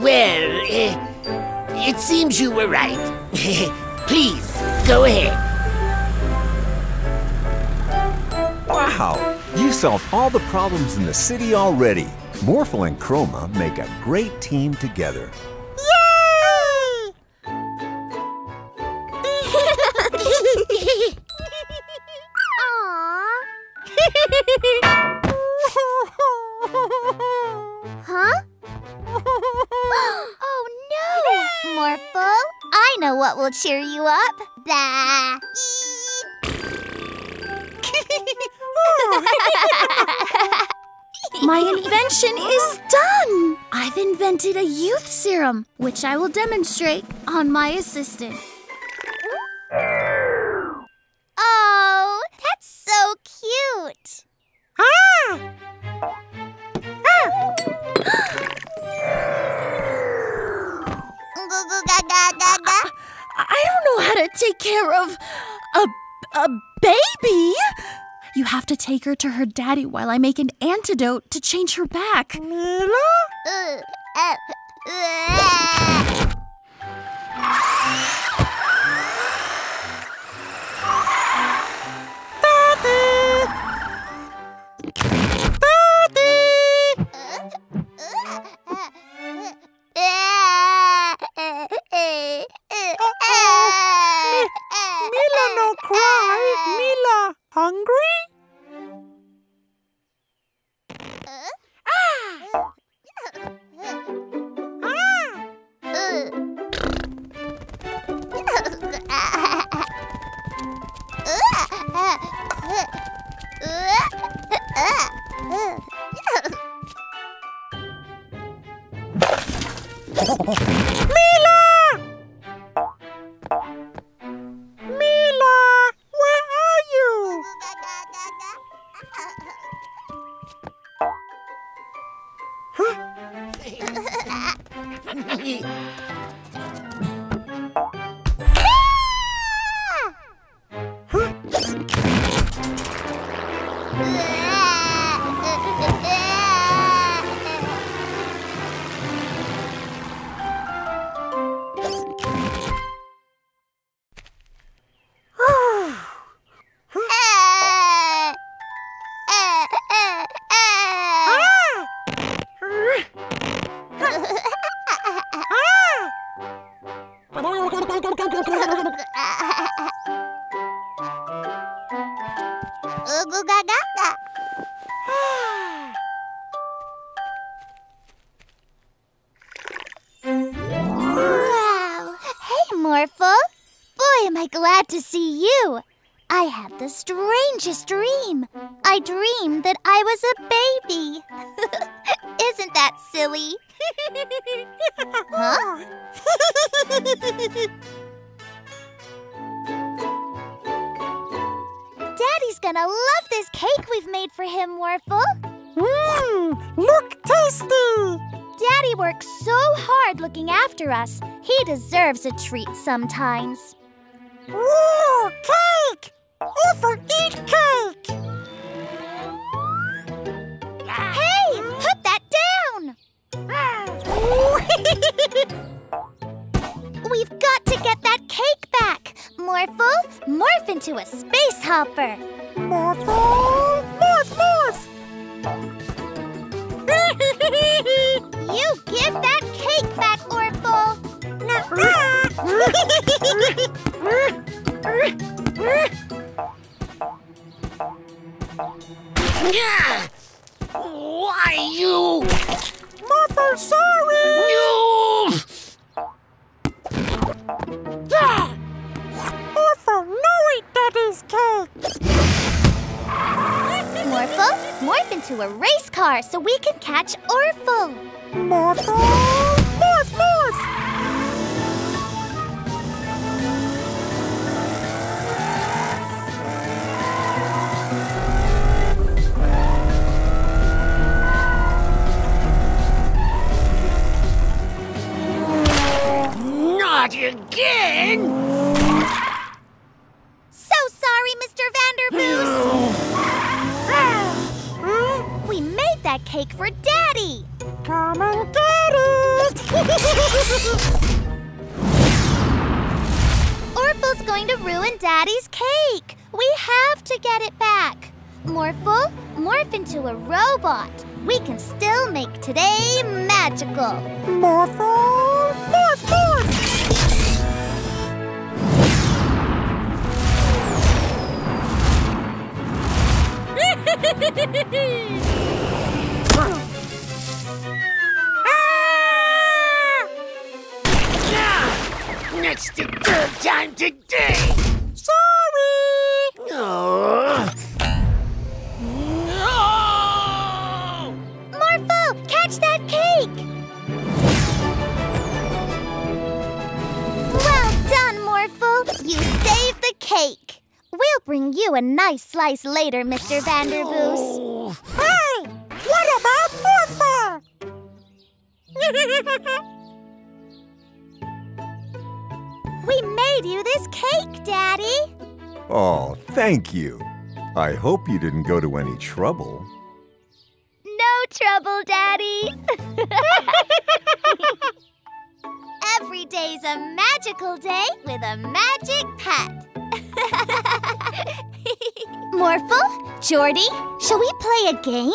Well, uh, it seems you were right. Please, go ahead. Wow! You solved all the problems in the city already. Morphle and Chroma make a great team together. Yay! Huh? oh no! Morphle, I know what will cheer you up. The My invention is done! I've invented a youth serum, which I will demonstrate on my assistant. Oh, that's so cute! Ah! Ah! I, I don't know how to take care of a, a baby! You have to take her to her daddy while I make an antidote to change her back. Mila? Mila no cry. Mila hungry? sometimes. today! Sorry! No. No! Morphle, catch that cake! Well done, Morphle! You saved the cake! We'll bring you a nice slice later, Mr. Vanderboos. Oh. Hey! What about Morphle? We made you this cake, Daddy. Oh, thank you. I hope you didn't go to any trouble. No trouble, Daddy. Every day's a magical day with a magic pet. Morphle, Jordie, shall we play a game?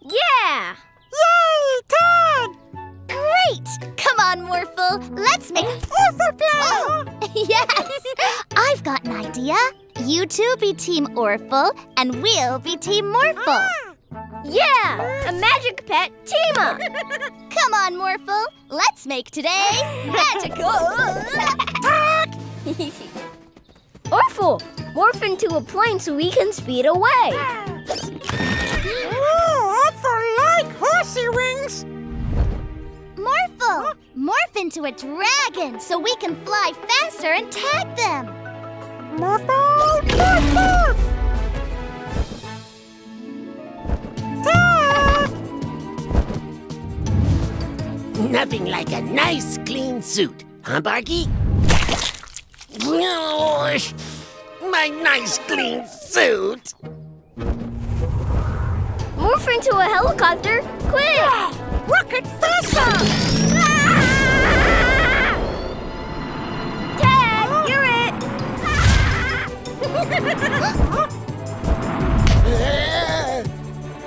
Yeah! Yay, tag! Great! Come on, Morphle, let's make Orphle play! Oh, yes! I've got an idea. You two be Team Orphle, and we'll be Team Morphle. Yeah! A magic pet team up! Come on, Morphle, let's make today magical! Orphle, morph into a plane so we can speed away. Ooh, Orphle like horsey wings! Morphle, morph into a dragon so we can fly faster and tag them. Morphle, morph, morph! Ah! Tag! Nothing like a nice clean suit, huh, Barky? My nice clean suit! Morph into a helicopter, quick! Rocket faster! Tag, you're it!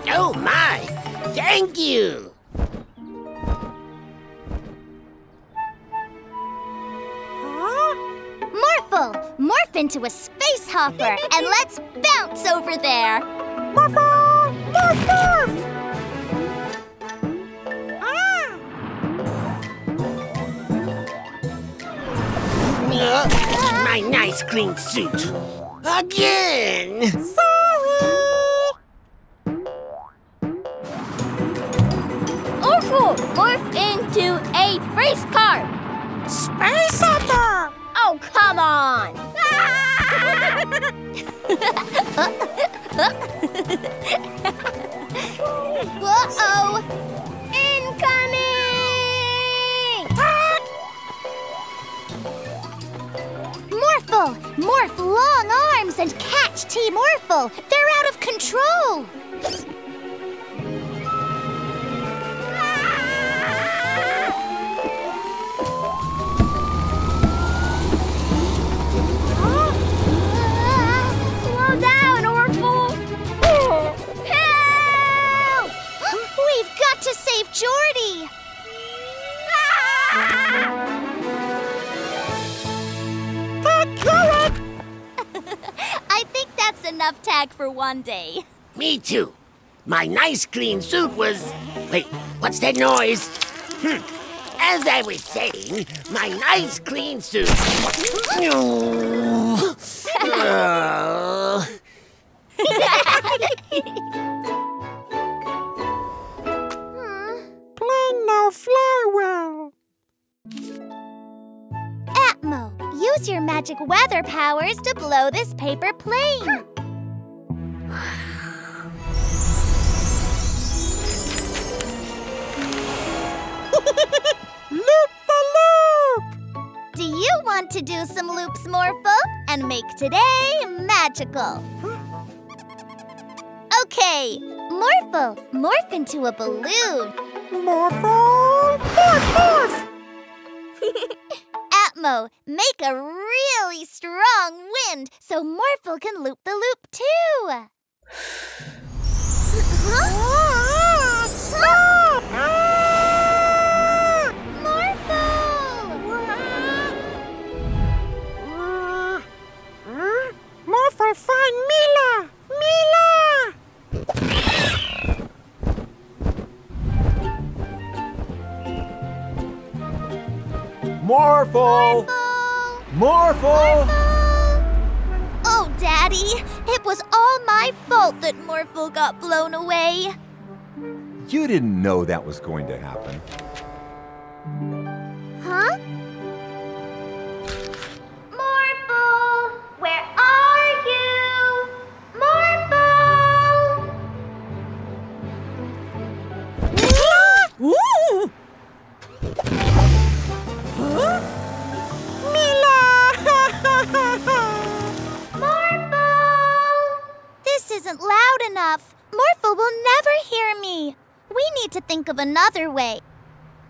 oh my! Thank you! Morphle, morph into a space hopper and let's bounce over there. Morphle, morph, morph! My nice clean suit! Again! Orphle, morph into a race car! Space Hunter! Oh, come on! Incoming! Morphle, morph long arms and catch Team Morphle. They're out of control. To save Jordie. I think that's enough tag for one day. Me too. My nice clean suit was. Wait, what's that noise? Hmm. As I was saying, my nice clean suit. Oh. No fly well. Atmo, use your magic weather powers to blow this paper plane. Loop the loop! Do you want to do some loops, Morphle, and make today magical? Okay, Morphle, morph into a balloon. Morphle, morph, morph! Atmo, make a really strong wind so Morphle can loop the loop too. Stop! Ah! Morphle! Morphle, find Mila! Mila! Morphle! Morphle! Oh, Daddy, it was all my fault that Morphle got blown away. You didn't know that was going to happen. Huh? Morphle, where Morphle! This isn't loud enough. Morphle will never hear me. We need to think of another way.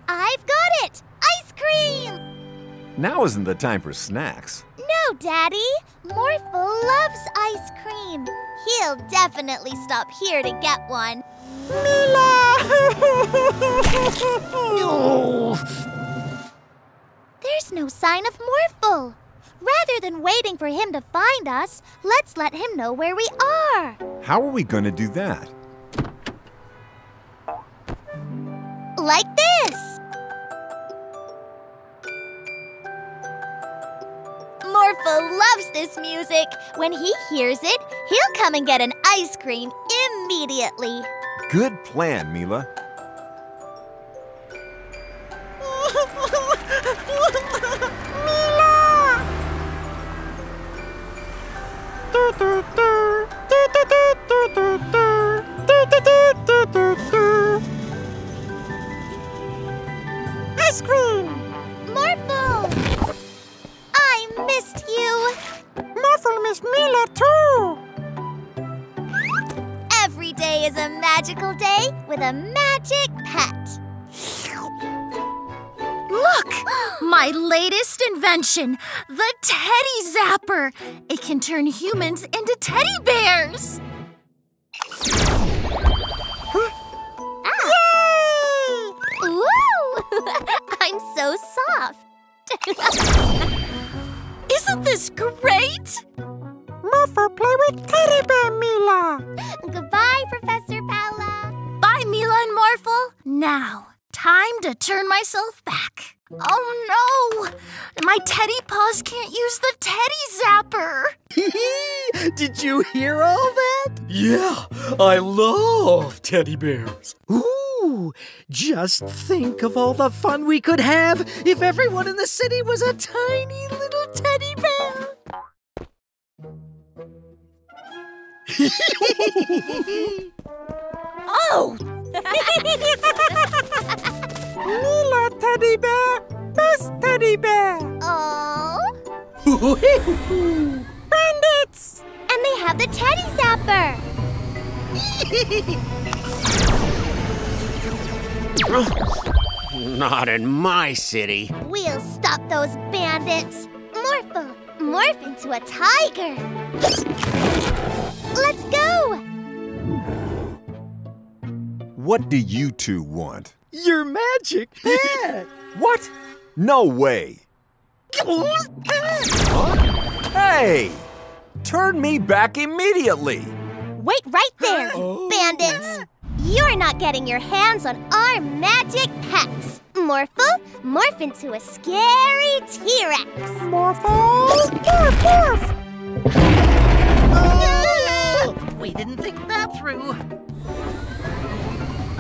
I've got it! Ice cream! Now isn't the time for snacks. No, Daddy. Morphle loves ice cream. He'll definitely stop here to get one. Mila! There's no sign of Morphle. Rather than waiting for him to find us, let's let him know where we are. How are we going to do that? Like this. Morphle loves this music. When he hears it, he'll come and get an ice cream immediately. Good plan, Mila. Ice cream! I missed you. Missed too! Every day is a magical day with a magic pet. Look! My latest invention, the Teddy Zapper. It can turn humans into teddy bears. Yay! Woo! I'm so soft. Isn't this great? Morphle play with Teddy Bear Mila! Goodbye, Professor Paula. Bye, Mila and Morphle. Now, time to turn myself back. Oh no! My teddy paws can't use the teddy zapper. Did you hear all that? Yeah, I love teddy bears. Ooh, just think of all the fun we could have if everyone in the city was a tiny little teddy bear. Oh! Mila teddy bear, best teddy bear! Oh. Bandits! And they have the teddy zapper. Not in my city. We'll stop those bandits. Morphle, morph into a tiger. Let's go. What do you two want? Your magic pet! What? No way! Hey! Turn me back immediately! Wait right there, oh. bandits. You're not getting your hands on our magic pets. Morphle, morph into a scary T-Rex. Morphle, morph, morph! Oh. We didn't think that through.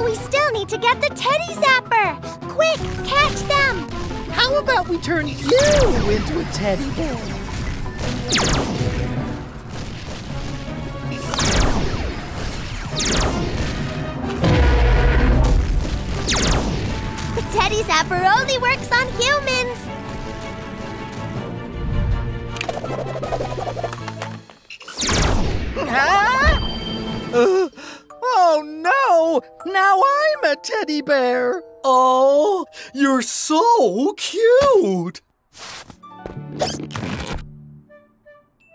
We still need to get the teddy zapper. Quick, catch them. How about we turn you into a teddy bear? The teddy zapper only works on humans. Uh, oh no! Now I'm a teddy bear! Oh, you're so cute!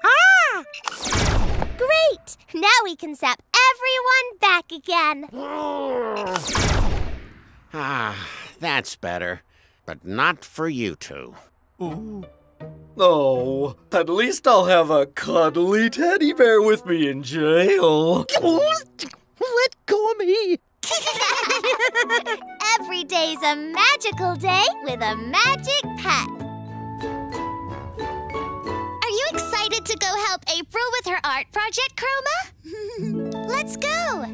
Ah! Great! Now we can zap everyone back again. Ah, that's better. But not for you two. Oh, at least I'll have a cuddly teddy bear with me in jail. Let go of me! Every day's a magical day with a magic pet. Are you excited to go help April with her art project, Chroma? Let's go.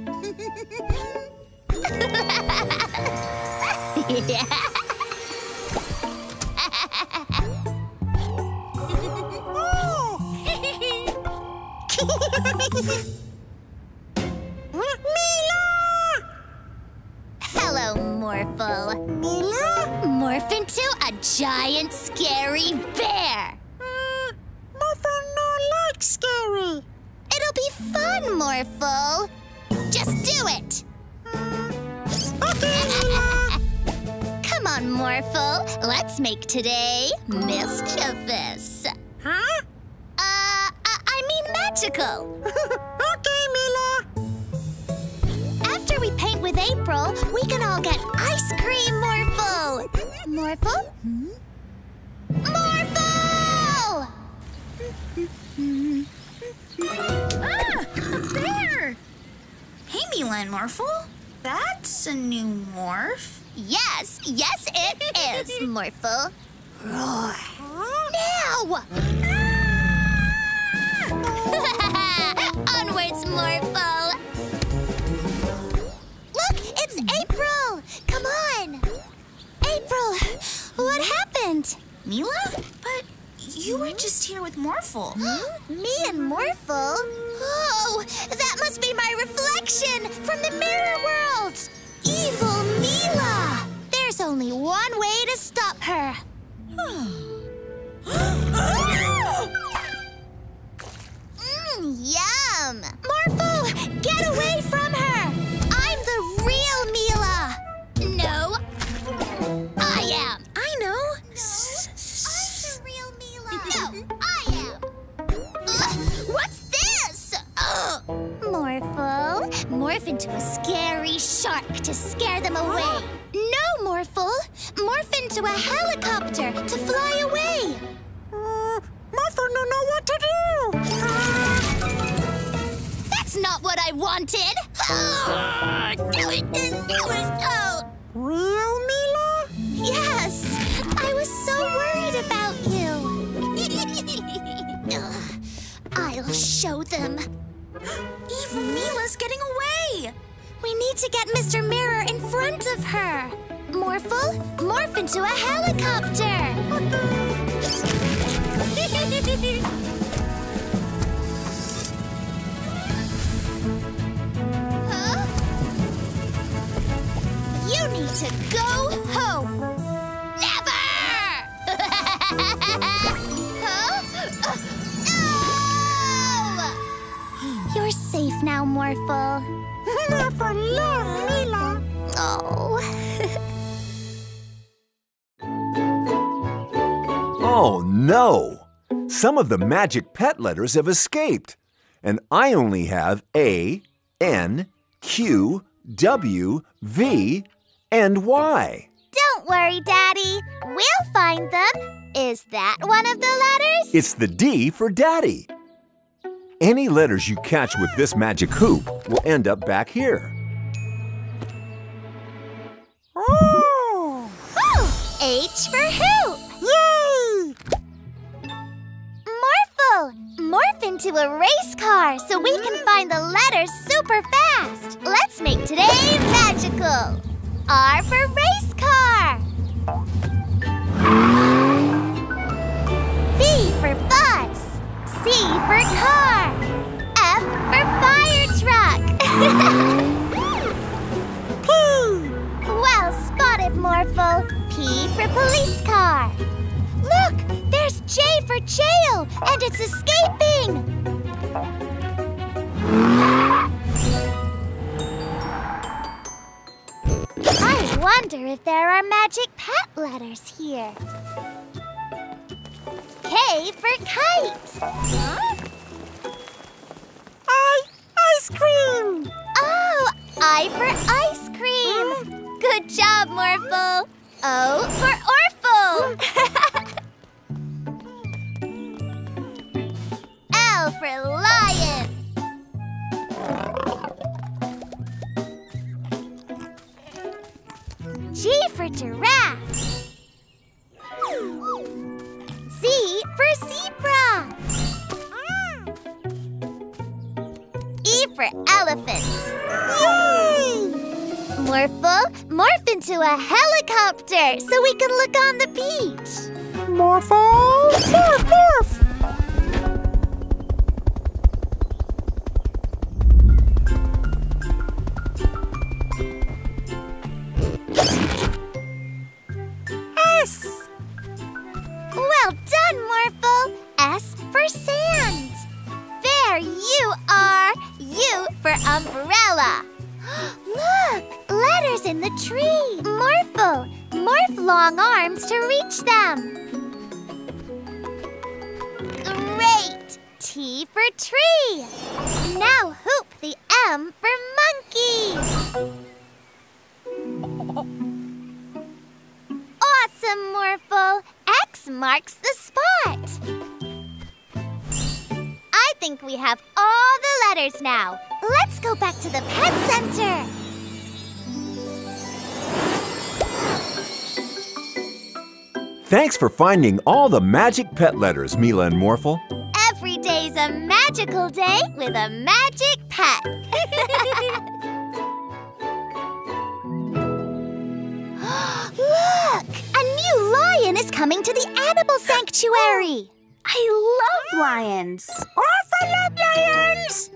Hello, Morphle. Mila? Morph into a giant scary bear. Uh, Morphle no like scary. It'll be fun, Morphle. Just do it. Okay, Mila! Come on, Morphle. Let's make today mischievous. Huh? Uh, I, I mean magical. okay, Mila. After we paint with April, we can all get ice cream, Morphle. Morphle? Morphle! Ah, a bear! Hey, Mila Morphle. That's a new morph. Yes, yes, it is, Morphle. Roar. Now! Onwards, Morphle! What happened? Mila? But you were just here with Morphle. Me and Morphle? Oh, that must be my reflection from the mirror world! Evil Mila! There's only one way to stop her. Mm, yum! Morph into a scary shark to scare them away. no, Morphle, morph into a helicopter to fly away. Uh, Morphle don't know what to do. That's not what I wanted. Ugh. Do it, do it. Oh. Real Mila? Yes, I was so worried about you. I'll show them. Evil Mila's getting away. We need to get Mr. Mirror in front of her. Morphle, morph into a helicopter. huh? You need to go home. Safe now, Morphle. Morphle love Mila. Oh. Oh no! Some of the magic pet letters have escaped, and I only have A, N, Q, W, V, and Y. Don't worry, Daddy. We'll find them. Is that one of the letters? It's the D for Daddy. Any letters you catch with this magic hoop will end up back here. Oh! H for hoop. Yay! Morphle, morph into a race car so we can find the letters super fast. Let's make today magical. R for race car. B for bus. C for car. F for fire truck. P. Well spotted, Morphle. P for police car. Look, there's J for jail, and it's escaping. I wonder if there are magic pet letters here. K for kite. Huh? I ice cream. Oh, I for ice cream. Good job, Morphle. O oh, for Orphle. L for lion. G for giraffe. For elephant. Yay! Morphle, morph into a helicopter so we can look on the beach. Morphle, morph, morph. Thanks for finding all the magic pet letters, Mila and Morphle. Every day's a magical day with a magic pet. Look! A new lion is coming to the animal sanctuary. I love lions. Orphle love lions!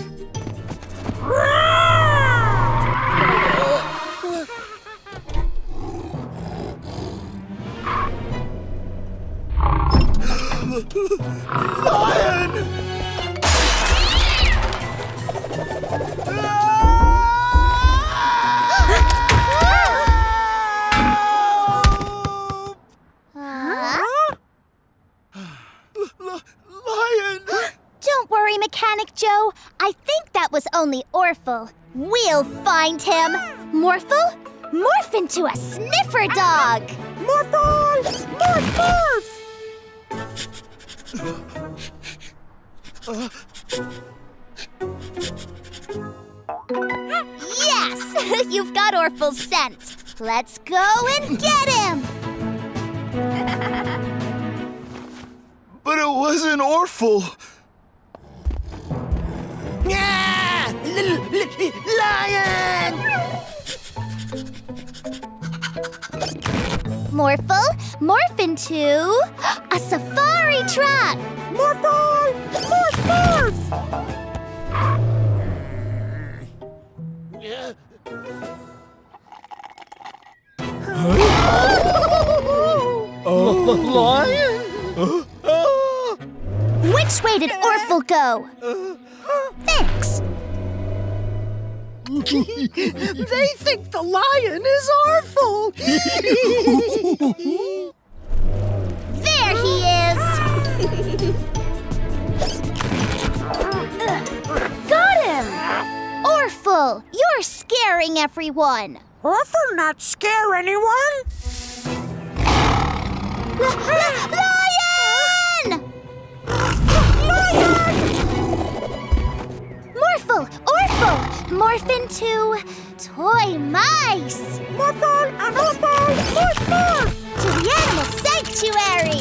Lion! Lion! Don't worry, Mechanic Joe. I think that was only Orphle. We'll find him. Morphle, morph into a sniffer dog. Morphle! Morph, morph! Yes! You've got Orphle's scent. Let's go and get him. But it wasn't Orphle. Yeah! L- l- lion! Morphle, morph into a safari truck. Morphle! Morph, morph! Oh, lion! Which way did Orphle go? Thanks. they think the lion is Orphle. There he is. Got him! Orphle, you're scaring everyone. Orphle not scare anyone? Lion! Morphle, Orphle, morph into toy mice. Morphle and Orphle, morph, morph! To the animal sanctuary.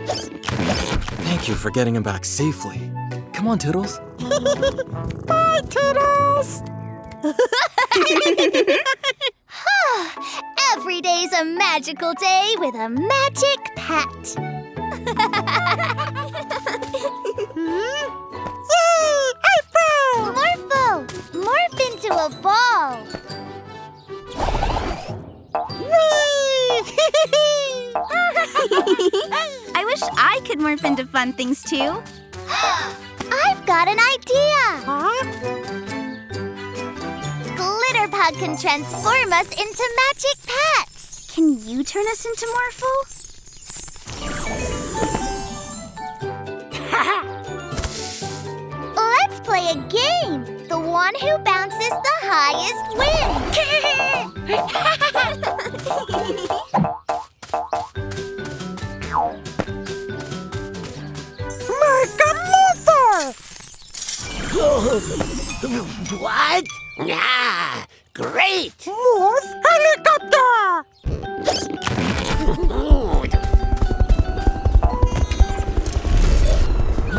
Thank you for getting him back safely. Come on, Toodles. Bye, Toodles! Every day's a magical day with a magic pet. Yay! April! Morphle, morph into a ball. I wish I could morph into fun things too. I've got an idea. Glitterpug can transform us into magic pets. Can you turn us into Morphle? Let's play a game. The one who bounces the highest wins. Make a Morphle! what? Ah, great! Morph helicopter!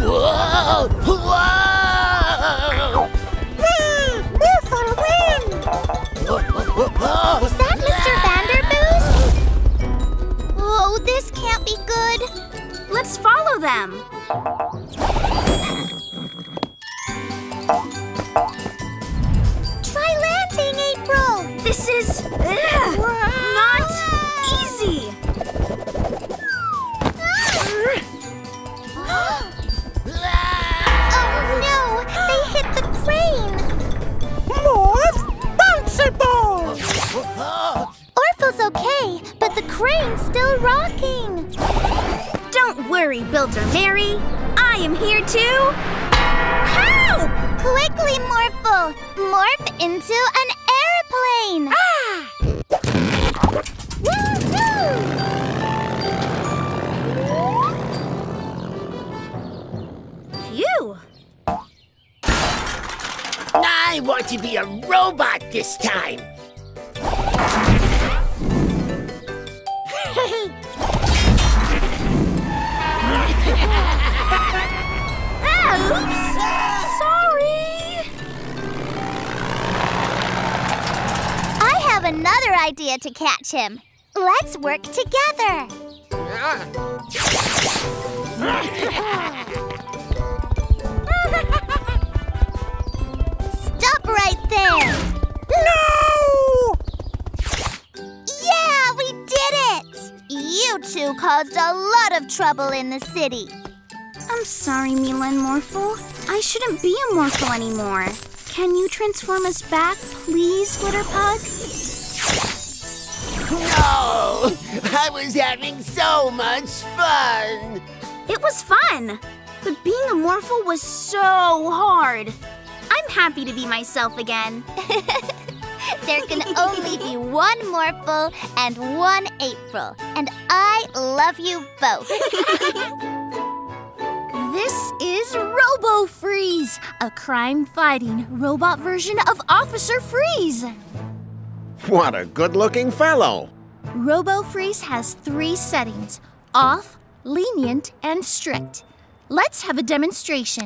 Whoa! Whoa! Whee! Morphle win! Is that Mr. Vanderboos? Oh, this am. Try landing, April! This is ugh, not easy. oh no! They hit the crane! Morph bouncy ball! Orphle's okay, but the crane's still rocking! Don't worry, Builder Mary. I am here to help! Quickly, Morphle! Morph into an airplane! Ah! Phew. I want to be a robot this time. Oops! Another idea to catch him. Let's work together. Stop right there. No! Yeah, we did it! You two caused a lot of trouble in the city. I'm sorry, Mila and Morphle. I shouldn't be a Morphle anymore. Can you transform us back, please, Glitterpug? No! I was having so much fun! It was fun, but being a Morphle was so hard. I'm happy to be myself again. There can only be one Morphle and one April, and I love you both. This is Robo Freeze, a crime fighting robot version of Officer Freeze. What a good looking fellow. Robo Freeze has three settings off, lenient, and strict. Let's have a demonstration.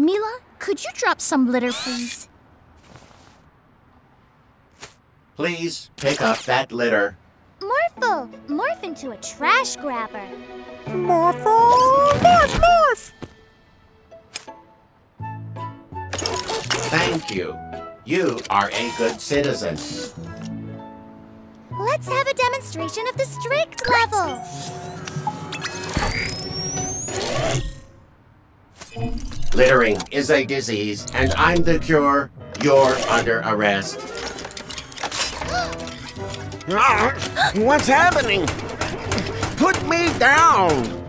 Mila, could you drop some litter, please? Please pick up that litter. Morphle, morph into a trash grabber. Morphle! Morph, morph! Thank you. You are a good citizen. Let's have a demonstration of the strict level. Littering is a disease, and I'm the cure. You're under arrest. Ah, What's happening? Put me down!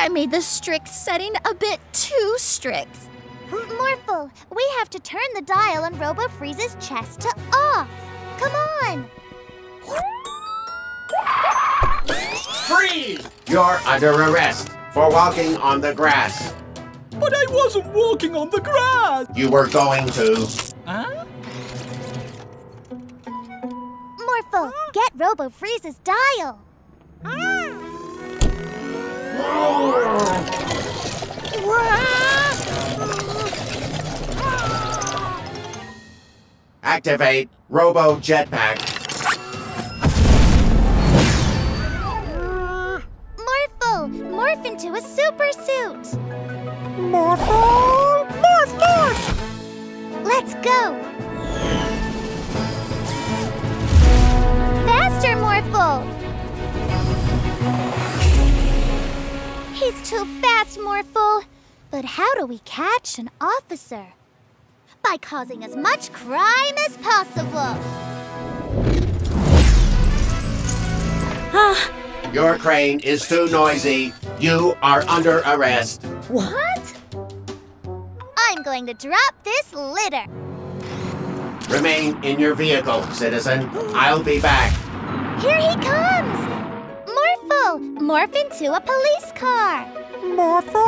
I made the strict setting a bit too strict. Morphle, we have to turn the dial on Robo Freeze's chest to off. Come on. Freeze! You're under arrest for walking on the grass. But I wasn't walking on the grass! You were going to. Huh? Morphle, get Robo Freeze's dial. Activate Robo Jetpack. Morphle, morph into a super suit. Morphle! Morph, morph! Let's go. Faster, Morphle. He's too fast, Morphle. But how do we catch an officer? By causing as much crime as possible. Your crane is too noisy. You are under arrest. What? I'm going to drop this litter. Remain in your vehicle, citizen. I'll be back. Here he comes! Morphle, morph into a police car. Morphle!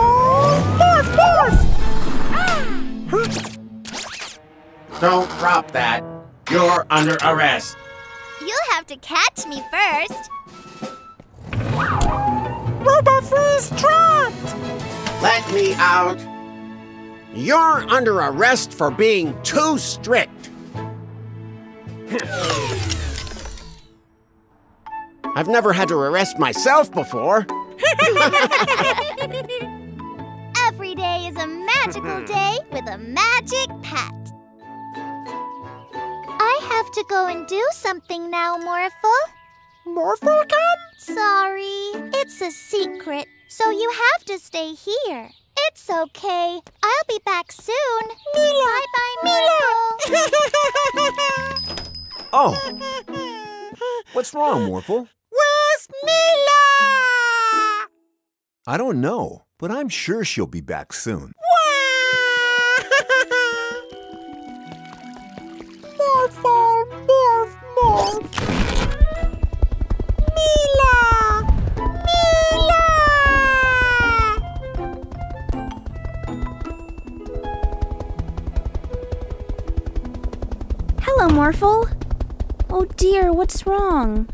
Morph, morph! Don't drop that. You're under arrest. You'll have to catch me first. Robo Freeze trapped! Let me out. You're under arrest for being too strict. I've never had to arrest myself before. Every day is a magical day with a magic pet. I have to go and do something now, Morphle. Morphle come? Sorry, it's a secret, so you have to stay here. It's okay. I'll be back soon. Mila! Bye-bye, Morphle. Oh. What's wrong, Morphle? Where's Mila? I don't know, but I'm sure she'll be back soon. Morphle, morph, morph. Mila! Mila! Hello, Morphle. Oh dear, what's wrong?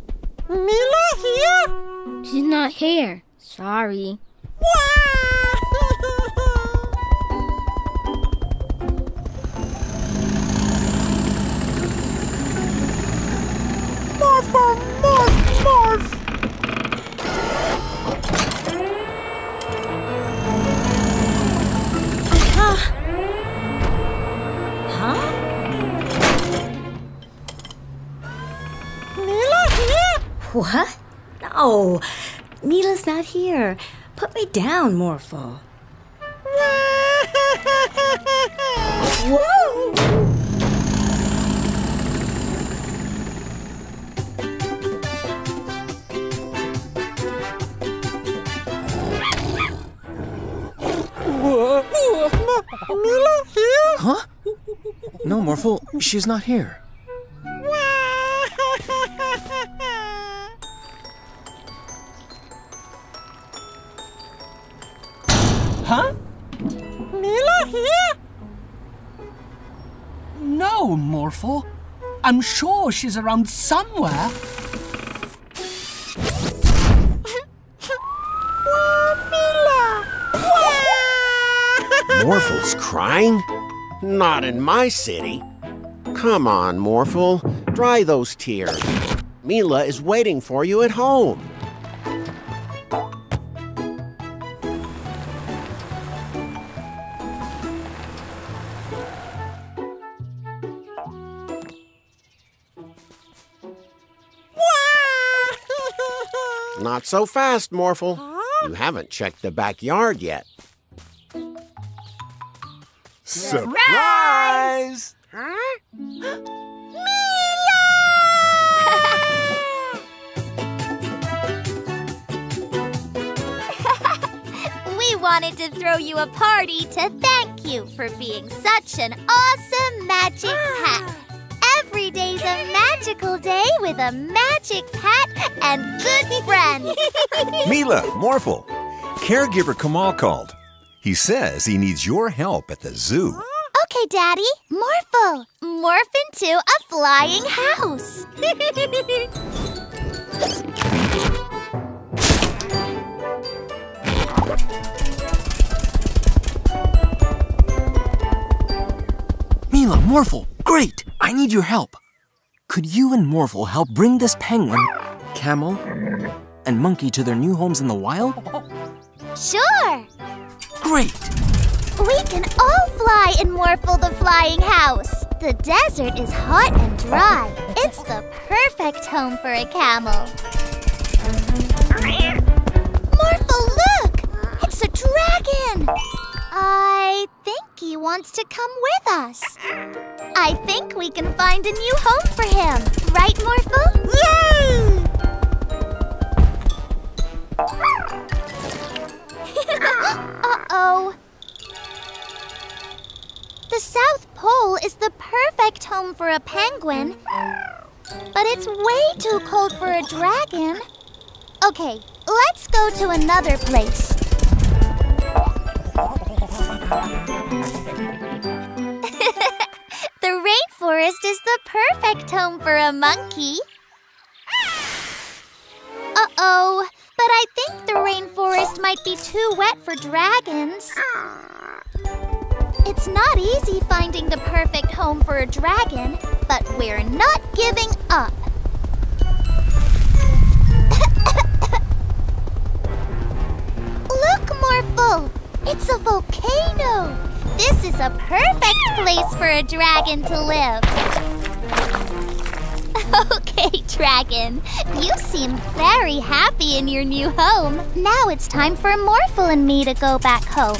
Mila She's not here. Sorry. Morph, morph. Huh? Mila? What? No. Mila's not here. Put me down, Morphle. Whoa! Mila here? Huh? No, Morphle, she's not here. Morphle. I'm sure she's around somewhere. Mila! Morphle's crying? Not in my city. Come on, Morphle. Dry those tears. Mila is waiting for you at home. So fast, Morphle. You haven't checked the backyard yet. Surprise! we wanted to throw you a party to thank you for being such an awesome magic ah. pet. Every day's a magical day with a magic pet and good friends. Mila, Morphle, caregiver Kamal called. He says he needs your help at the zoo. okay, Daddy. Morphle. Morph into a flying house. Mila, Morphle, great! I need your help. Could you and Morphle help bring this penguin, camel, and monkey to their new homes in the wild? Sure. Great! We can all fly in Morphle the Flying House. The desert is hot and dry. It's the perfect home for a camel. Morphle, look! It's a dragon! I think he wants to come with us. I think we can find a new home for him. Right, Morphle? Yay! Uh-oh. The South Pole is the perfect home for a penguin, but it's way too cold for a dragon. Okay, let's go to another place. the rainforest is the perfect home for a monkey. Uh-oh, but I think the rainforest might be too wet for dragons. It's not easy finding the perfect home for a dragon. but we're not giving up. Look, Morphle! It's a volcano! This is a perfect place for a dragon to live. Okay, dragon. You seem very happy in your new home. Now it's time for Morphle and me to go back home.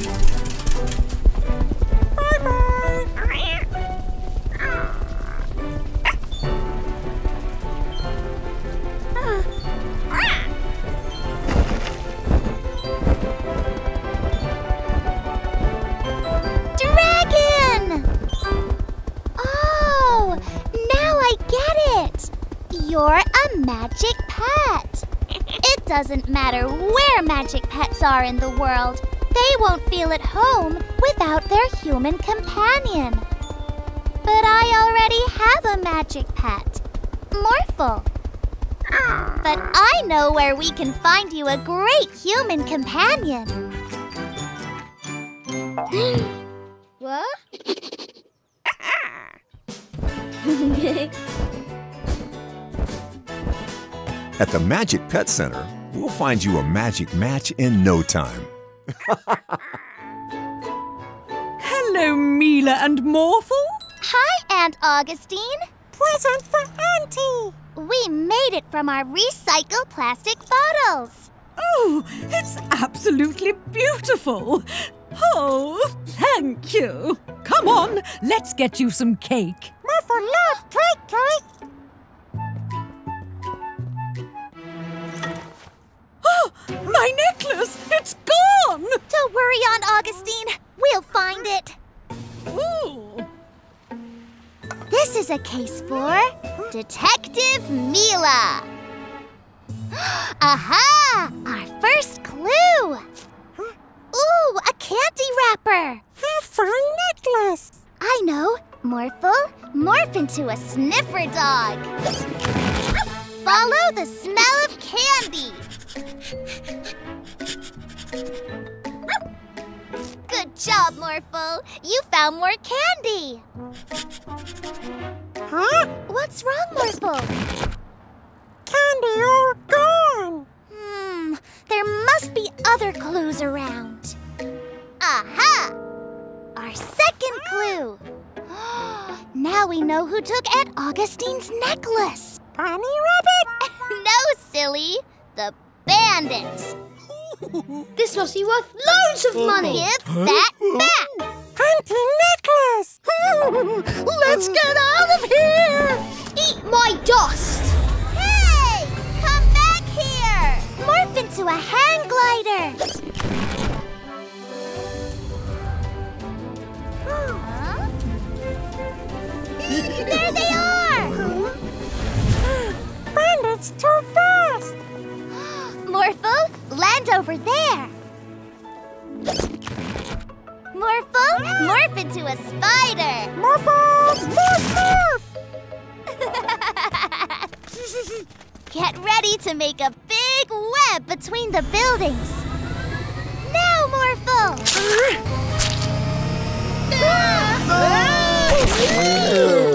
You're a magic pet. It doesn't matter where magic pets are in the world, they won't feel at home without their human companion. But I already have a magic pet, Morphle. But I know where we can find you a great human companion. What? At the Magic Pet Center, we'll find you a magic match in no time. Hello, Mila and Morphle. Hi, Aunt Augustine. Present for Auntie. We made it from our recycled plastic bottles. Oh, it's absolutely beautiful. Oh, thank you. Come on, let's get you some cake. Morphle loves cake cake. my necklace! It's gone! Don't worry, Aunt Augustine. We'll find it. Ooh. This is a case for Detective Mila. Aha! Our first clue. Ooh, a candy wrapper. A fun necklace. I know. Morphle, morph into a sniffer dog. Follow the smell of candy. Good job, Morphle. You found more candy. Huh? What's wrong, Morphle? Candy all gone. Hmm, there must be other clues around. Aha! Our second clue. now we know who took Aunt Augustine's necklace. Bunny Rabbit. no, silly. The bandits. This must be worth loads of money. Give that back. Auntie necklace. Let's get out of here! Eat my dust. Hey! Come back here! Morph into a hang glider. Huh? there they are! Bandits too fast. Morphle, land over there. Morphle, ah! morph into a spider. Morphle, morph, morph. Get ready to make a big web between the buildings. Now, Morphle! Yay!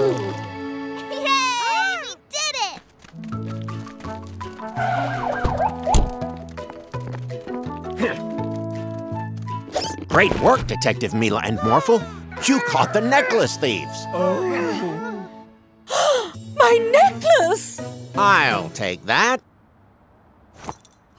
Great work, Detective Mila and Morphle. You caught the necklace thieves. Oh. My necklace! I'll take that.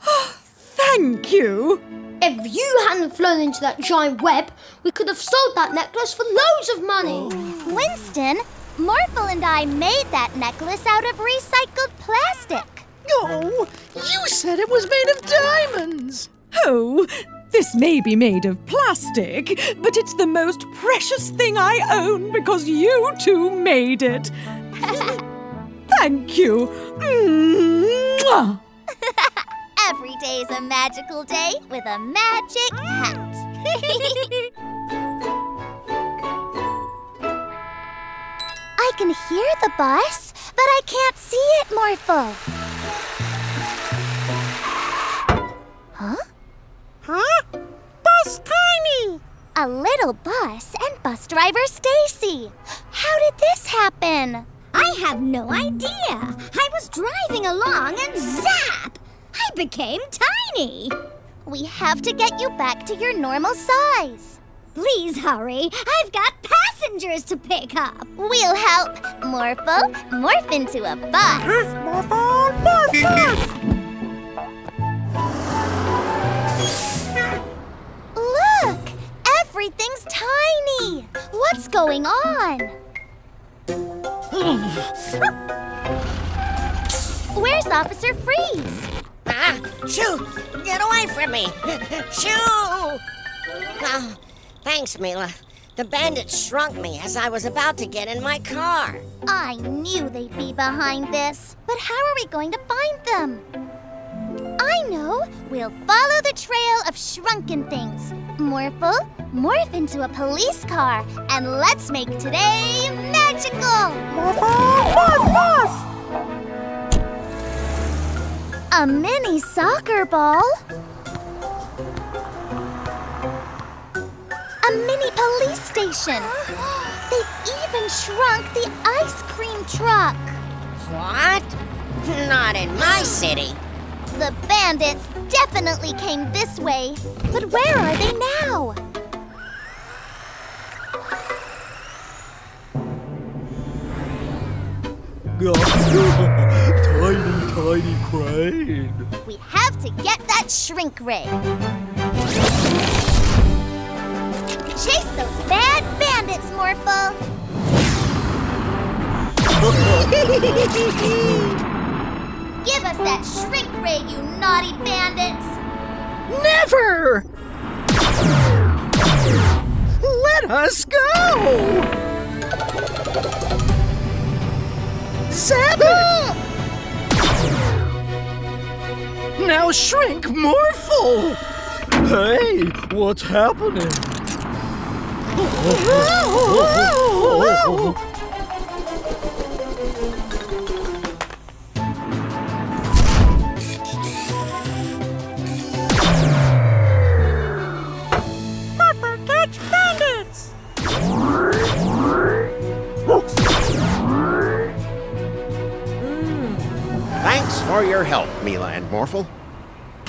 Thank you. If you hadn't flown into that giant web, we could have sold that necklace for loads of money. Winston, Morphle and I made that necklace out of recycled plastic. Oh, you said it was made of diamonds. Oh, this may be made of plastic, but it's the most precious thing I own because you two made it. Thank you. Mwah. Every day's a magical day with a magic hat. I can hear the bus, but I can't see it, Morphle. Huh? Huh? Bus Tiny. A little bus and bus driver Stacy. How did this happen? I have no idea. I was driving along and zap! I became tiny. We have to get you back to your normal size. Please hurry. I've got passengers to pick up. We'll help. Morphle, morph into a bus. Morphle, morph, Everything's tiny! What's going on? Where's Officer Freeze? Ah, shoo! Get away from me! Shoo! Oh, thanks, Mila. The bandits shrunk me as I was about to get in my car. I knew they'd be behind this. But how are we going to find them? I know! We'll follow the trail of shrunken things. Morphle, morph into a police car, and let's make today magical! A mini soccer ball? A mini police station! They've even shrunk the ice cream truck! What? Not in my city. The bandits definitely came this way. But where are they now? tiny, tiny crane. We have to get that shrink ray. Chase those bad bandits, Morphle! Give us that shrink ray, you naughty bandits! Never! Let us go! Zap! Now shrink Morphle! Hey, what's happening? For your help, Mila and Morphle.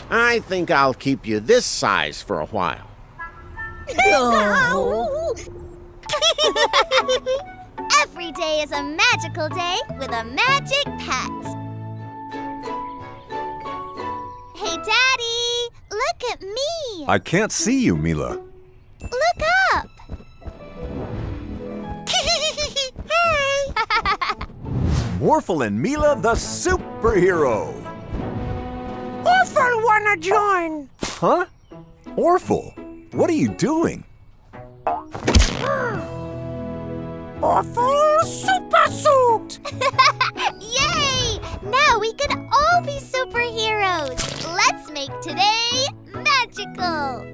I think I'll keep you this size for a while. Every day is a magical day with a magic pet. Hey, Daddy! Look at me! I can't see you, Mila. Look up! Morphle and Mila, the superhero. Orphle wanna join! Huh? Orphle, what are you doing? Orphle super suit! Yay! Now we can all be superheroes! Let's make today magical!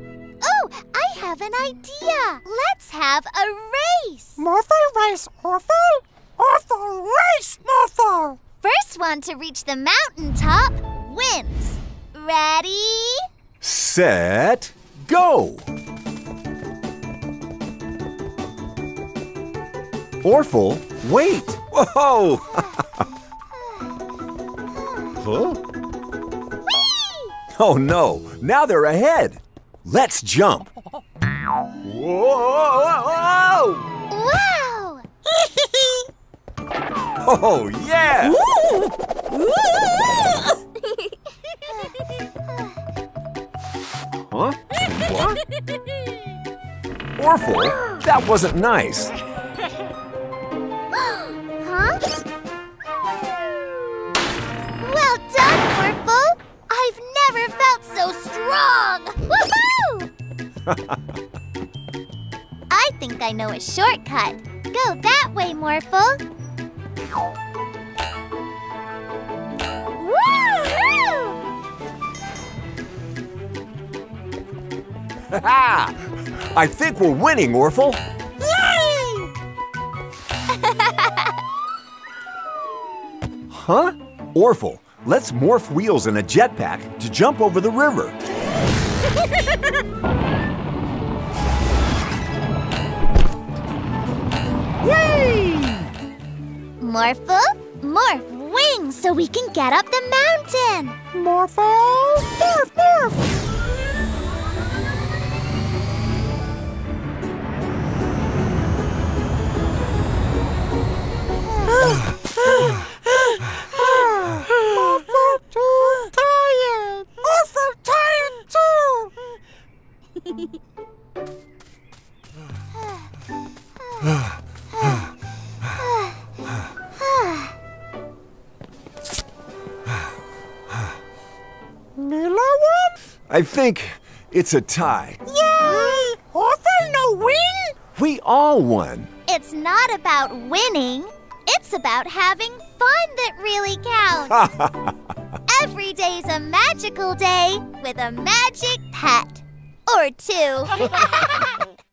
Oh, I have an idea! Let's have a race! Morphle race, Orphle! Orphle race, Morphle! First one to reach the mountaintop wins. Ready? Set, go! Orphle, wait! Whoa! huh? Oh no, now they're ahead. Let's jump. Whoa! Wow! Oh yeah! Huh? What? Orphle, that wasn't nice. huh? Well done, Morphle! I've never felt so strong! Woohoo! I think I know a shortcut. Go that way, Morphle. I think we're winning, Orphle. Huh? Orphle, let's morph wheels in a jetpack to jump over the river. Morphle, morph wings so we can get up the mountain. Morphle, morph, morph. Morphle too tired. Morphle tired Mila won? I think it's a tie. Yay! Morphle no win? We all won. It's not about winning. It's about having fun that really counts. Every day's a magical day with a magic pet. Or two.